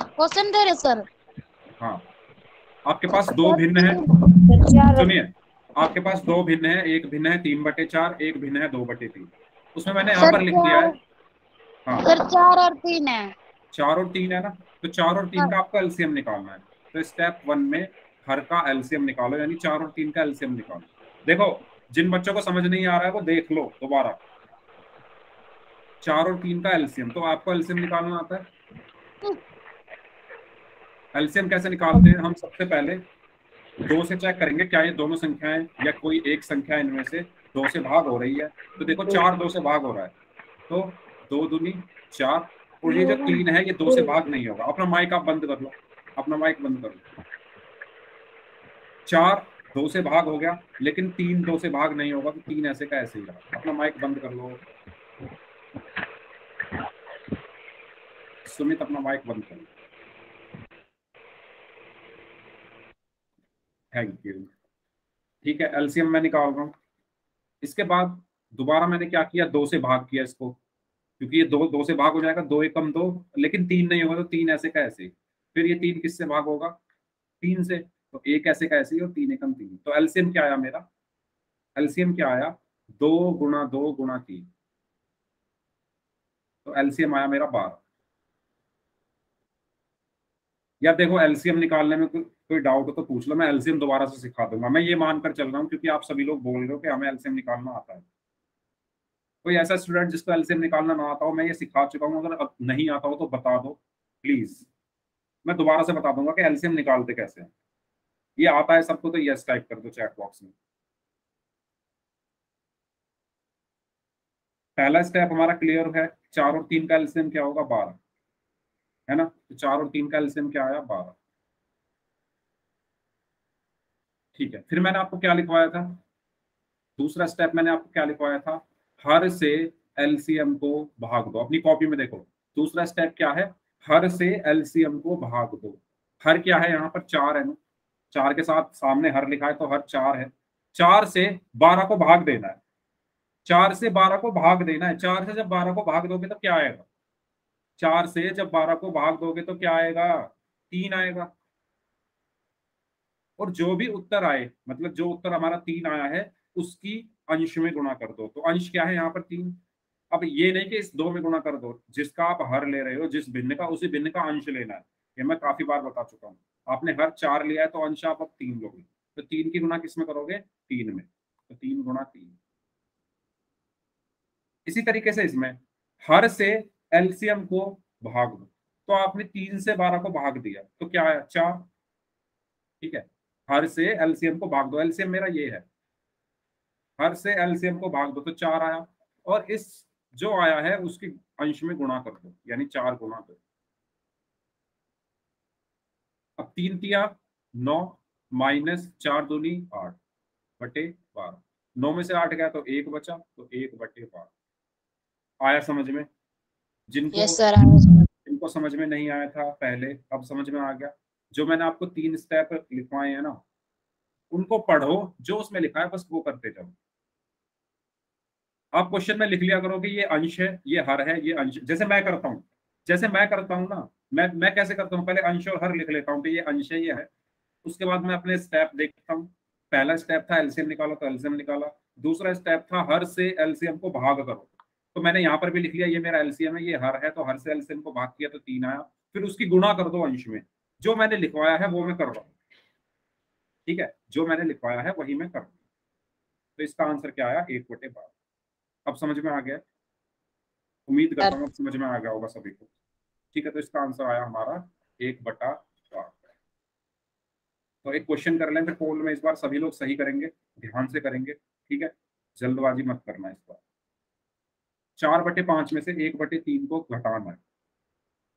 क्वेश्चन दे रहे सर। हाँ। आपके पास दो भिन्न है। सुनिए। आपके पास दो भिन्न है। एक भिन्न है तीन बटे चार एक भिन्न है दो बटे तीन। उसमें मैंने यहाँ पर लिख दिया है। हाँ। सर चार और तीन है। चार और तीन है ना? तो चार और तीन का आपका एलसीएम निकालना है। तो स्टेप वन में हर का एलसीएम निकालो यानी चार और तीन का एलसीएम निकालो। देखो जिन बच्चों को समझ नहीं आ रहा है वो देख लो दोबारा। चार और तीन का एलसीएम तो आपको एलसीएम निकालना आता है? एलसीएम कैसे निकालते हैं? हम सबसे पहले दो से चेक करेंगे क्या ये दोनों संख्याएँ या कोई एक संख्या इनमें से दो से भाग हो रही है? तो देखो चार दो से भाग हो रहा है। तो दो दुनी चार और ये जो तीन है ये दो से भाग नहीं होगा। अपना माइक आप बंद कर लो। अपना माइक बंद कर लो। चार दो से भाग हो गया लेकिन तीन दो से भाग नहीं होगा तो तीन ऐसे का ऐसे ही रहा। अपना माइक बंद कर लो। सुमित अपना माइक बंद कर। थैंक यू ठीक है एलसीएम मैं निकाल रहा हूँ। इसके बाद दोबारा मैंने क्या किया? दो से भाग किया इसको। क्योंकि ये दो दो से भाग हो जाएगा, दो एकम दो, लेकिन तीन नहीं होगा तो तीन ऐसे का ऐसे। फिर ये तीन किससे भाग होगा? तीन से। तो एक ऐसे का ऐसे और तीन एकम तीन। तो एलसीएम क्या आया मेरा? एलसीएम क्या आया? दो गुणा दो गुणा तीन। तो एलसीएम आया मेरा बारह। या देखो एलसीएम निकालने में कोई डाउट हो तो पूछ लो। मैं एलसीएम दोबारा से सिखा दूँगा। मैं ये मानकर चल रहा हूँ क्योंकि आप सभी लोग बोल रहे हो कि हमें एलसीएम निकालना आता है। कोई ऐसा स्टूडेंट जिसको एलसीएम निकालना ना आता हो, मैं ये सिखा चुका हूँ। अगर नहीं आता हो तो बता दो प्लीज़ मैं दोबारा से बता दूँगा कि एलसीएम निकालते कैसे हैं। ये आता है सबको तो यस टाइप कर दो चैट बॉक्स में। पहला स्टेप हमारा क्लियर है। चार और तीन का एलसीएम क्या होगा? बारह। है ना? तो चार और तीन का एलसीएम क्या आया? बारह। ठीक है, फिर मैंने आपको क्या लिखवाया था? दूसरा स्टेप मैंने आपको क्या लिखवाया था? हर से एलसीएम को भाग दो। अपनी कॉपी में देखो। दूसरा स्टेप क्या है? हर से एलसीएम को भाग दो। हर क्या है? यहाँ पर चार है ना? चार के साथ सामने हर लिखा है तो हर चार है। चार से बारह को भाग देना है। चार से बारह को भाग देना है। चार से जब बारह को भाग दोगे तो क्या आएगा? चार से जब बारह को भाग दोगे तो क्या आएगा? तीन आएगा। और जो भी उत्तर आए मतलब जो उत्तर हमारा तीन आया है, उसकी अंश में गुणा कर दो। तो अंश क्या है यहाँ पर तीन? अब ये नहीं कि इस दो में गुणा कर दो। जिसका आप हर ले रहे हो, जिस भिन्न का, उसी भिन्न का अंश लेना है। ये मैं काफ़ी बार बता चुका हूँ। आपने हर चार लिया है तो अंश आप अब तीन लोगे। तो तीन की गुणा किसमें करोगे? तीन में। तो तीन गुणा तीन। इसी तरीके से इसमें हर से एलसीएम को भाग दो। तो आपने तीन से बारह को भाग दिया। तो क्या आया चार। ठीक है? हर से एलसीएम को भाग दो। एलसीएम मेरा ये है। हर से एलसीएम को भाग दो तो चार आया। और इस जो आया है, उसके अंश में गुणा कर दो। यानी चार गुणा दो। अब तीन तिया नौ माइनस चार दूनी आठ बटे बारह। नौ में से आठ गया तो एक बचा तो एक बटे बारह। आया समझ में? जिनको यस सर जिनको समझ में नहीं आया था पहले अब समझ में आ गया। जो मैंने आपको तीन स्टेप लिखवाए हैं ना उनको पढ़ो जो उसमें लिखा है बस वो करते जाओ। आप क्वेश्चन में लिख लिया करो कि ये अंश है ये हर है ये अंश। जैसे मैं करता हूँ जैसे मैं करता हूँ ना मैं मैं कैसे करता हूँ? पहले अंश और हर लिख लेता हूँ कि ये अंश है ये है। उसके बाद मैं अपने स्टेप देखता हूँ। पहला स्टेप था एलसीएम निकालो तो एलसीएम निकाला। दूसरा स्टेप था हर से एलसीएम को भाग करो। तो मैंने यहाँ पर भी लिख लिया ये मेरा एलसीएम है ये हर है तो हर से एलसीएम को भाग किया तो तीन आया फिर उसकी गुणा कर दो अंश में। जो मैंने लिखवाया है वो मैं कर रहा हूँ। ठीक है? जो मैंने लिखवाया है वही मैं कर रहा हूँ। तो इसका आंसर क्या आया? एक बटे बारह। अब समझ में आ गया? उम्मीद करता हूँ अब समझ में आ गया होगा सभी को। ठीक है तो इसका आंसर आया हमारा एक बटा तो एक क्वेश्चन कर लें फिर पोल में इस बार सभी लोग सही करेंगे ध्यान से करेंगे। ठीक है? जल्दबाजी मत करना इस बार। चार बटे पाँच में से एक बटे तीन को घटाना है।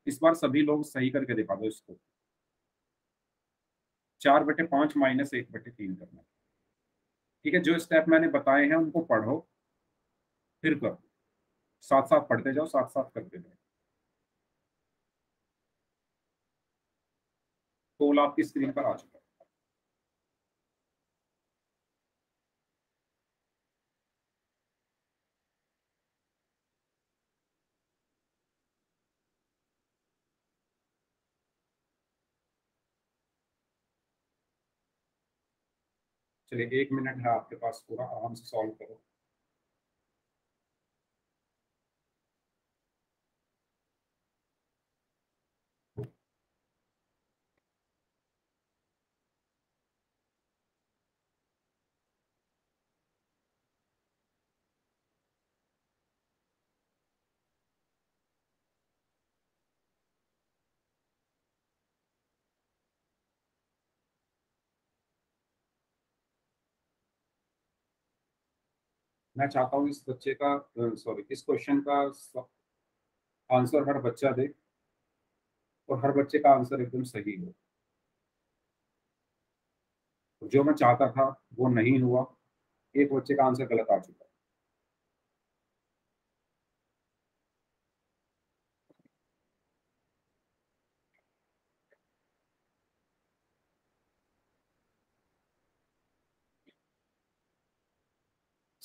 इस बार सभी लोग सही करके दिखा दो इसको। चार बटे पाँच माइनस एक बटे तीन करना। ठीक है, जो स्टेप मैंने बताए हैं उनको पढ़ो, फिर करो। साथ साथ पढ़ते जाओ साथ साथ करते जाओ। पोल आपकी स्क्रीन पर आ चुका है चलिए एक मिनट है आपके पास पूरा आराम से सॉल्व करो। मैं चाहता हूँ इस बच्चे का सॉरी इस क्वेश्चन का आंसर हर बच्चा दे और हर बच्चे का आंसर एकदम सही हो। जो मैं चाहता था वो नहीं हुआ। एक बच्चे का आंसर गलत आ चुका।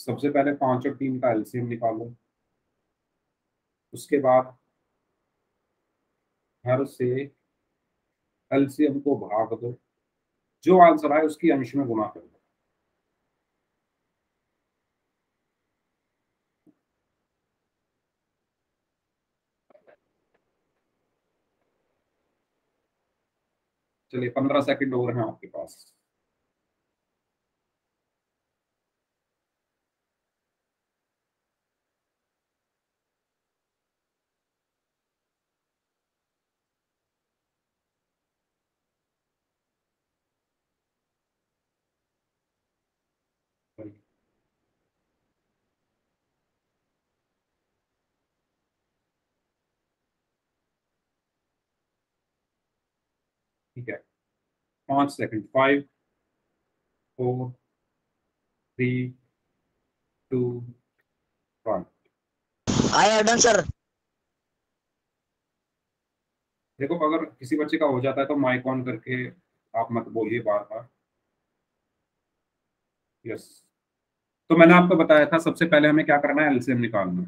सबसे पहले पाँच तीन का एलसीएम निकालो। उसके बाद हर से एलसीएम को भाग दो। जो आंसर आए उसकी अंश में गुणा कर दो। चलिए, पंद्रह सेकंड और हैं आपके पास ठीक है पाँच second five four three two one आया डन सर। देखो अगर किसी बच्चे का हो जाता है तो माइक ऑन करके आप मत बोलिए बार बार यस तो मैंने आपको बताया था सबसे पहले हमें क्या करना है? एलसीएम निकालना।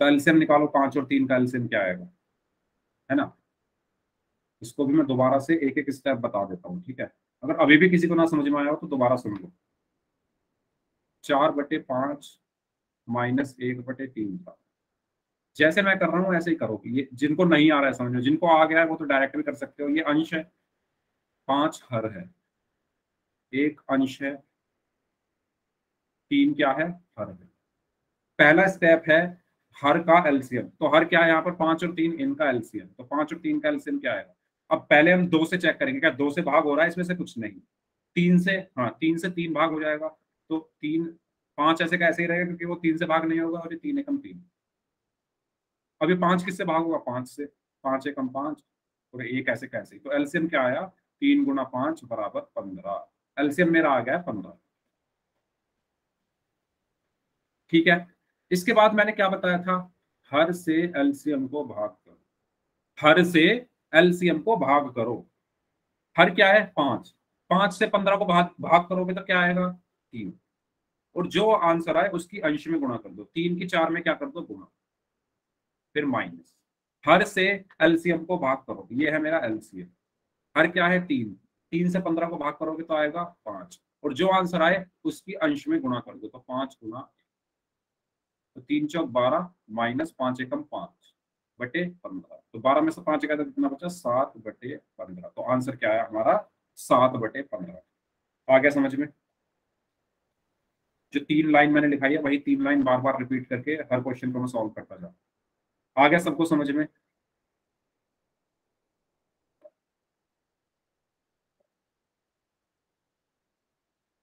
तो एलसीएम निकालो पाँच और तीन का एलसीएम क्या आएगा? है ना? इसको भी मैं दोबारा से एक एक स्टेप बता देता हूँ, ठीक है? अगर अभी भी किसी को ना समझ में आया हो तो दोबारा सुन लो। चार बटे पाँच माइनस एक बटे तीन का जैसे मैं कर रहा हूँ, ऐसे ही करो ये जिनको नहीं आ रहा है समझ जिनको आ गया है वो तो डायरेक्ट भी कर सकते हो। ये अंश है, पाँच हर है। एक अंश है, तीन क्या है? हर है। पहला स्टेप है हर का एलसीएम। तो हर क्या है यहाँ पर? पाँच और तीन इनका एलसीएम। तो पाँच और तीन का एलसीएम क्या है अब पहले हम दो से चेक करेंगे, क्या दो से भाग हो रहा है, इसमें से कुछ नहीं। तीन से हाँ तीन से तीन भाग हो जाएगा तो तीन, पाँच ऐसे का ऐसे ही रहेगा, क्योंकि वो तीन से भाग नहीं होगा और ये तीन एकम तीन। अभी पाँच किससे भाग होगा? पाँच से, पाँच एकम पाँच, और एक ऐसे कैसे तो एल्सियम क्या आया? तीन गुना पाँच बराबर पंद्रह। एल्सियम मेरा आ गया पंद्रह। ठीक है? इसके बाद मैंने क्या बताया था? हर से एल्सियम को भाग करो। हर से एलसीएम को भाग करो। हर क्या है? पाँच। पाँच से पंद्रह को भाग भाग करोगे तो क्या आएगा? तीन। और जो आंसर आए उसकी अंश में गुणा कर दो। तीन की चार में क्या कर दो? गुणा। फिर माइनस। हर से एलसीएम को भाग करो ये है मेरा एलसीएम। हर क्या है? तीन। तीन से पंद्रह को भाग करोगे तो आएगा पाँच। और जो आंसर आए उसकी अंश में गुणा कर दो। तो पाँच गुना तो तीन चौक बारह, माइनस पाँच एकम पाँच। बटे पंद्रह। तो बारह में से पाँच इकाई कितना बचा? सात बटे पंद्रह। तो आंसर क्या है हमारा? सात बटे पंद्रह। आ गया समझ में? जो तीन लाइन मैंने लिखाई है, वही तीन लाइन बार बार रिपीट करके हर क्वेश्चन को मैं सॉल्व करता जाऊँ। आ गया सबको समझ में?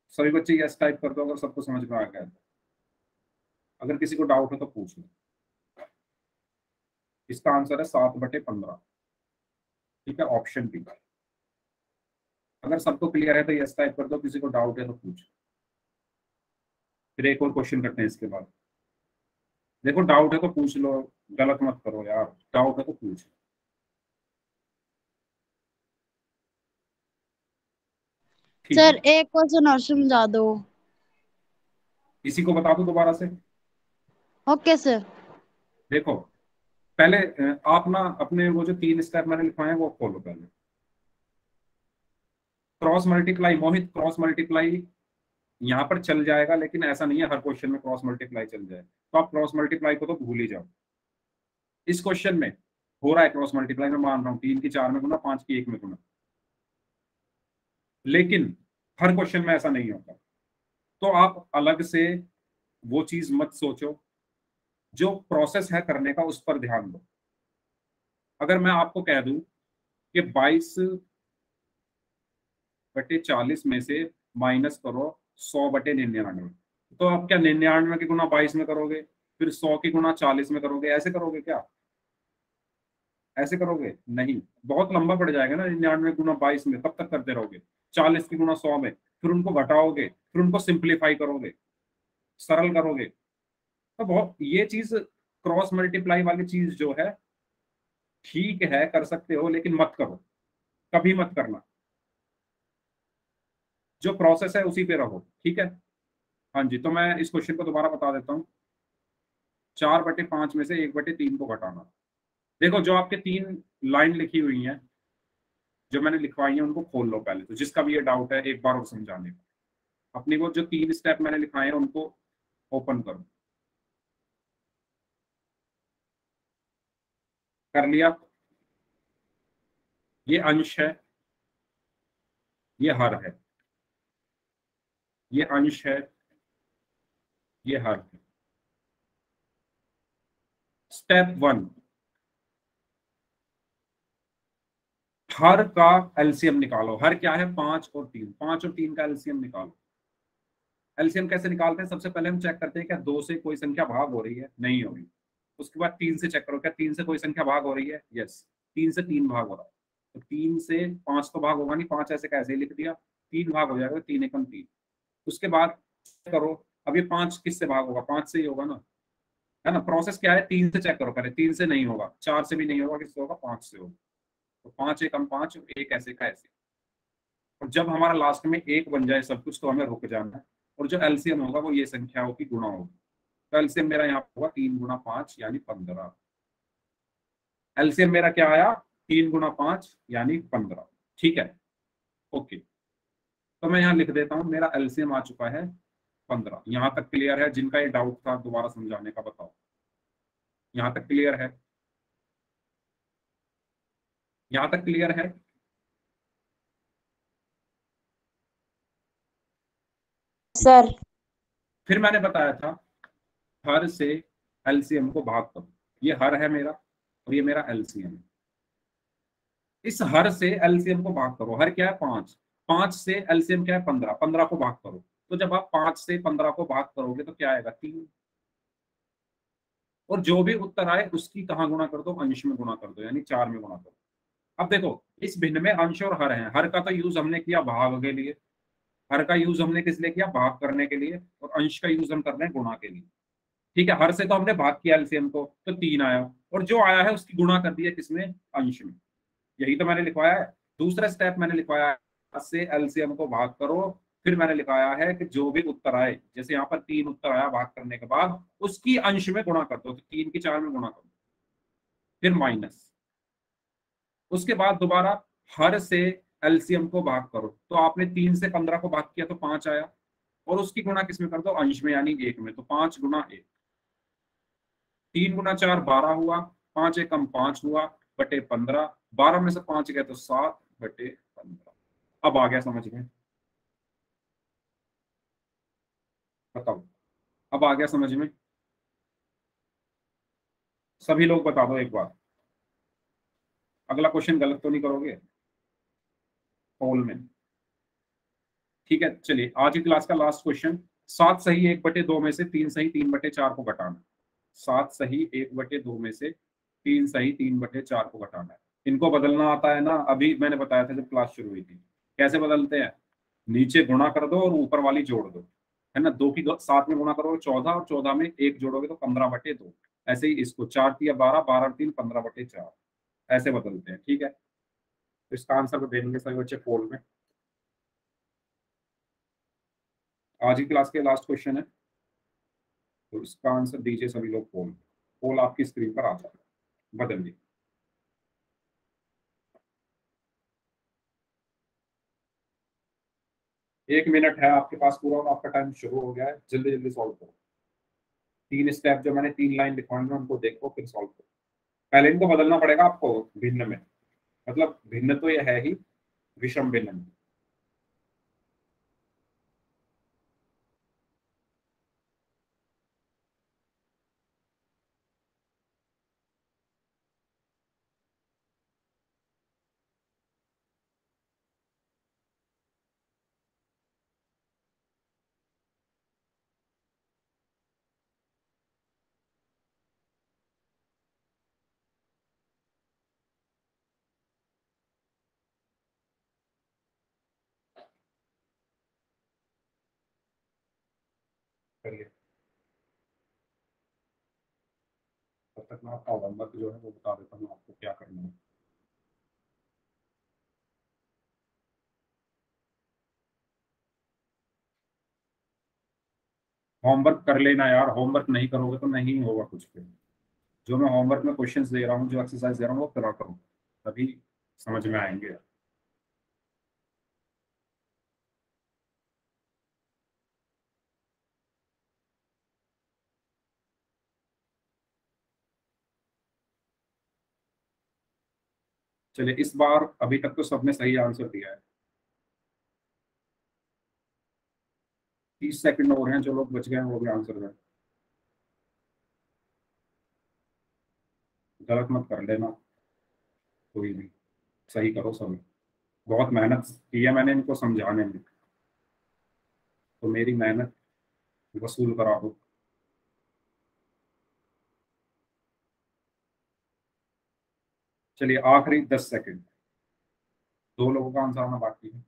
सभी बच्चे यस टाइप कर दो, अगर सबको समझ में आ गया अगर किसी को डाउट हो तो पूछ लो। इसका आंसर है सात बटे पंद्रह। ठीक है ऑप्शन बी अगर सबको क्लियर है तो यस टाइप कर दो किसी को डाउट है तो पूछ। फिर एक और क्वेश्चन करते हैं इसके बाद। देखो डाउट है तो पूछ लो गलत मत करो यार। डाउट है तो पूछ। सर एक क्वेश्चन और समझा दो। किसी को बता दो दोबारा से? ओके सर देखो पहले आप ना अपने वो जो तीन स्टेप मैंने लिखवाए वो खोलो पहले cross multiply Mohit cross multiply यहाँ पर चल जाएगा, लेकिन ऐसा नहीं है, हर क्वेश्चन में क्रॉस मल्टीप्लाई चल जाए। तो आप क्रॉस मल्टीप्लाई को तो भूल ही जाओ। इस क्वेश्चन में हो रहा है क्रॉस मल्टीप्लाई में मान रहा हूँ, तीन की चार में गुना, पाँच की एक में गुना। लेकिन हर क्वेश्चन में ऐसा नहीं होता। तो आप अलग से वो चीज़ मत सोचो जो प्रोसेस है करने का, उस पर ध्यान दो। अगर मैं आपको कह दूँ कि 22 बटे चालीस में से माइनस करो सौ बटे निन्यानवे तो आप क्या निन्यानवे की गुना बाईस में करोगे, फिर सौ की गुना चालीस में करोगे, ऐसे करोगे क्या? ऐसे करोगे? नहीं। बहुत लंबा पड़ जाएगा ना निन्यानवे गुना बाईस में कब तक करते रहोगे। चालीस की गुना सौ में, फिर उनको घटाओगे, फिर उनको सिंप्लीफाई करोगे, सरल करोगे। तो बहुत ये चीज़ क्रॉस मल्टीप्लाई वाली चीज़ जो है, ठीक है, कर सकते हो, लेकिन मत करो। कभी मत करना। जो प्रोसेस है, उसी पे रहो, ठीक है? हाँ जी तो मैं इस क्वेश्चन को दोबारा बता देता हूँ। चार बटे पाँच में से एक बटे तीन को घटाना। देखो, जो आपके तीन लाइन लिखी हुई हैं, जो मैंने लिखवाई है, उनको खोल लो पहले तो। जिसका भी ये डाउट है, एक बार और समझाने का। अपनी वो जो तीन स्टेप मैंने लिखाए हैं, उनको ओपन करो। कर लिया। ये अंश है, ये हर है। ये अंश है, ये हर है। स्टेप वन हर का एलसीएम निकालो। हर क्या है? पाँच और तीन। पाँच और तीन का एलसीएम निकालो। एलसीएम कैसे निकालते हैं? सबसे पहले हम चेक करते हैं क्या दो से कोई संख्या भाग हो रही है? नहीं हो रही। उसके बाद तीन से चेक करो, क्या तीन से कोई संख्या भाग हो रही है? यस तीन से तीन भाग हो रहा है। तो तीन से पाँच तो भाग होगा नहीं, पाँच ऐसे कैसे लिख दिया, तीन भाग हो जाएगा, तीन एकम तीन। उसके बाद करो, अब ये पाँच किससे भाग होगा? पाँच से ही होगा ना? है ना? प्रोसेस क्या है? तीन से चेक करो पहले, तीन से नहीं होगा, चार से भी नहीं होगा, किससे होगा? पाँच से होगा। तो पाँच एकम पाँच, एक ऐसे का ऐसे। और जब हमारा लास्ट में एक बन जाए सब कुछ तो हमें रुक जाना है। और जो एलसीएम होगा, वो ये संख्याओं की गुणा होगी। एलसीएम मेरा यहाँ होगा तीन गुना पाँच यानी पंद्रह। एलसीएम मेरा क्या आया? तीन गुना पाँच यानी पंद्रह। ठीक है? ओके। तो मैं यहाँ लिख देता हूँ मेरा एलसीएम आ चुका है पंद्रह। यहाँ तक क्लियर है? जिनका ये डाउट था दोबारा समझाने का बताओ। यहाँ तक क्लियर है? यहाँ तक क्लियर है? सर। फिर मैंने बताया था हर से एलसीएम को भाग करो। ये हर है मेरा और ये मेरा एलसीएम इस हर से एलसीएम को भाग करो। हर क्या है? पाँच। पाँच से एलसीएम क्या है? पंद्रह। पंद्रह को भाग करो। तो जब आप पाँच से पंद्रह को भाग करोगे तो क्या आएगा? तीन। और जो भी उत्तर आए, उसकी कहा गुणा कर दो? अंश में गुणा कर दो, यानी चार में गुणा कर। दो अब देखो, इस भिन्न में अंश और हर है। हर का तो यूज़ हमने किया भाग के लिए। हर का यूज़ हमने किस लिए किया? भाग करने के लिए। और अंश का यूज़ हम कर रहे हैं गुणा के लिए। ठीक है, हर से तो हमने भाग किया एलसीएम को तो तीन आया। और जो आया है उसकी गुणा कर दिया किसमें? अंश में। यही तो मैंने लिखवाया है। दूसरा स्टेप मैंने लिखवाया से एलसीएम को भाग करो। फिर मैंने लिखाया है कि जो भी उत्तर आए, जैसे यहाँ पर तीन उत्तर आया भाग करने के बाद, उसकी अंश में गुणा कर दो तो तीन की चार में गुणा कर दो। फिर माइनस उसके बाद दोबारा हर से एलसीएम को भाग करो। तो आपने तीन से पंद्रह को भाग किया तो पाँच आया। और उसकी गुणा किसमें कर दो? अंश में, यानी एक में। तो पाँच गुणा एक। तीन गुना चार, बारह हुआ, पाँच एकम पाँच हुआ, बटे पंद्रह। बारह में से पाँच गए तो सात बटे पंद्रह। अब आ गया समझ में? बताओ। अब आ गया समझ में? सभी लोग बता दो एक बार। अगला क्वेश्चन गलत तो नहीं करोगे? होल में। ठीक है, चलिए, आज की क्लास का लास्ट क्वेश्चन सात सही एक बटे दो में से तीन सही, तीन बटे चार को घटाना। सात सही, एक बटे दो में से तीन सही, तीन बटे चार को घटाना है। इनको बदलना आता है ना, अभी मैंने बताया था जब क्लास शुरू हुई थी। कैसे बदलते हैं? नीचे गुणा कर दो और ऊपर वाली जोड़ दो। है ना? दो की सात में गुणा करोगे चौदह, और चौदह में एक जोड़ोगे तो पंद्रह बटे दो। ऐसे ही इसको चार तीन बारह बारह तीन, पंद्रह बटे चार। ऐसे बदलते हैं, ठीक है? तो इसका आंसर देंगे सभी बच्चे पोल में। आज की क्लास के लास्ट क्वेश्चन है। तो इसका आंसर दीजिए सभी लोग पोल पोल आपकी स्क्रीन पर आ जाएगा बदलिए एक मिनट है, आपके पास पूरा और आपका टाइम शुरू हो गया है। जल्दी जल्दी सॉल्व करो। तीन स्टेप जो मैंने तीन लाइन लिखवाई उनको देखो, फिर सॉल्व करो। पहले इनको बदलना पड़ेगा आपको भिन्न में। मतलब भिन्न तो यह है ही, विषम भिन्न में करिए तब तक मैं आपका होमवर्क जो है वो बता देता हूँ आपको क्या करना है। होमवर्क कर लेना यार होमवर्क नहीं करोगे तो नहीं होगा कुछ भी। जो मैं होमवर्क में क्वेश्चंस दे रहा हूँ, जो एक्सरसाइज दे रहा हूँ, वो करा करो। तभी समझ में आएँगे। चलिए, इस बार अभी तक तो सबने सही आंसर दिया है। तीस सेकंड और हैं, जो लोग बच गए हैं, वो भी आंसर दें गलत मत कर लेना, कोई नहीं, सही करो सब। बहुत मेहनत की है मैंने इनको समझाने में। तो मेरी मेहनत वसूल करा दो चलिए आखिरी दस सेकंड। दो लोगों का आंसर आना बाकी है।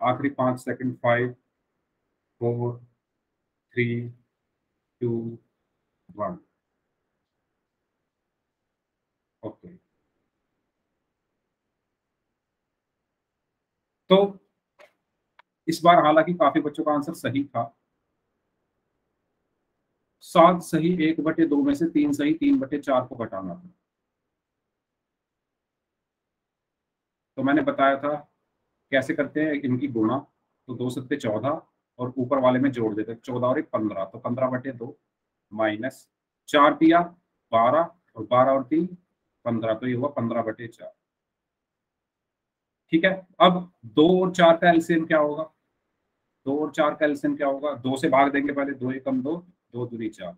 आखिरी पाँच second five four three two one okay तो इस बार हालाँकि काफ़ी बच्चों का आंसर सही था। सात सही, एक बटे दो में से तीन सही, तीन बटे चार को घटाना था। तो मैंने बताया था कैसे करते हैं इनकी गुणा तो दो सत्ते चौदह और ऊपर वाले में जोड़ देते चौदह और एक पंद्रह तो पंद्रह बटे दो माइनस चार दिया, बारह और बारह और तीन, पंद्रह तो ये हुआ पंद्रह बटे चार। ठीक है, अब दो और चार का एलसीएम क्या होगा? दो और चार का एलसीएम क्या होगा? दो से भाग देंगे पहले, दो एकम दो दो दूरी चार।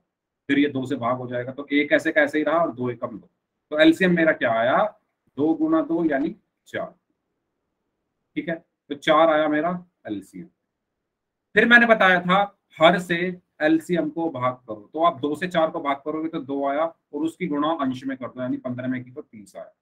फिर ये दो से भाग हो जाएगा। तो एक ऐसे कैसे ही रहा और दो एकम दो। तो एलसीएम मेरा क्या आया? दो गुना दो यानी चार। ठीक है? तो चार आया मेरा एलसीएम। फिर मैंने बताया था, हर से एलसीएम को भाग करो। तो आप दो से चार को भाग करोगे तो दो आया और उसकी गुणा अंश में कर दो, यानी पंद्रह में की तो तीस आया।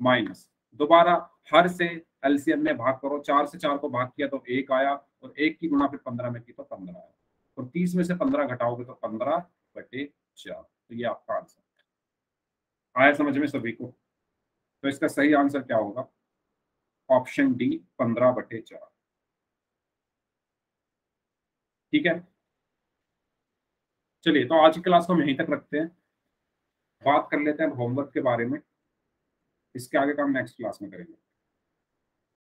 माइनस। दोबारा हर से एलसीएम में भाग करो। चार से चार को भाग किया तो एक आया और एक की गुणा फिर पंद्रह में की तो पंद्रह आया। और तीस में से पंद्रह घटाओगे तो पंद्रह बटे चार। तो ये आपका आंसर आया समझ में सभी को? तो इसका सही आंसर क्या होगा? ऑप्शन डी पंद्रह बटे चार। ठीक है? चलिए तो आज की क्लास को हम यहीं तक रखते हैं। बात कर लेते हैं होमवर्क के बारे में। इसके आगे का हम नेक्स्ट क्लास में करेंगे।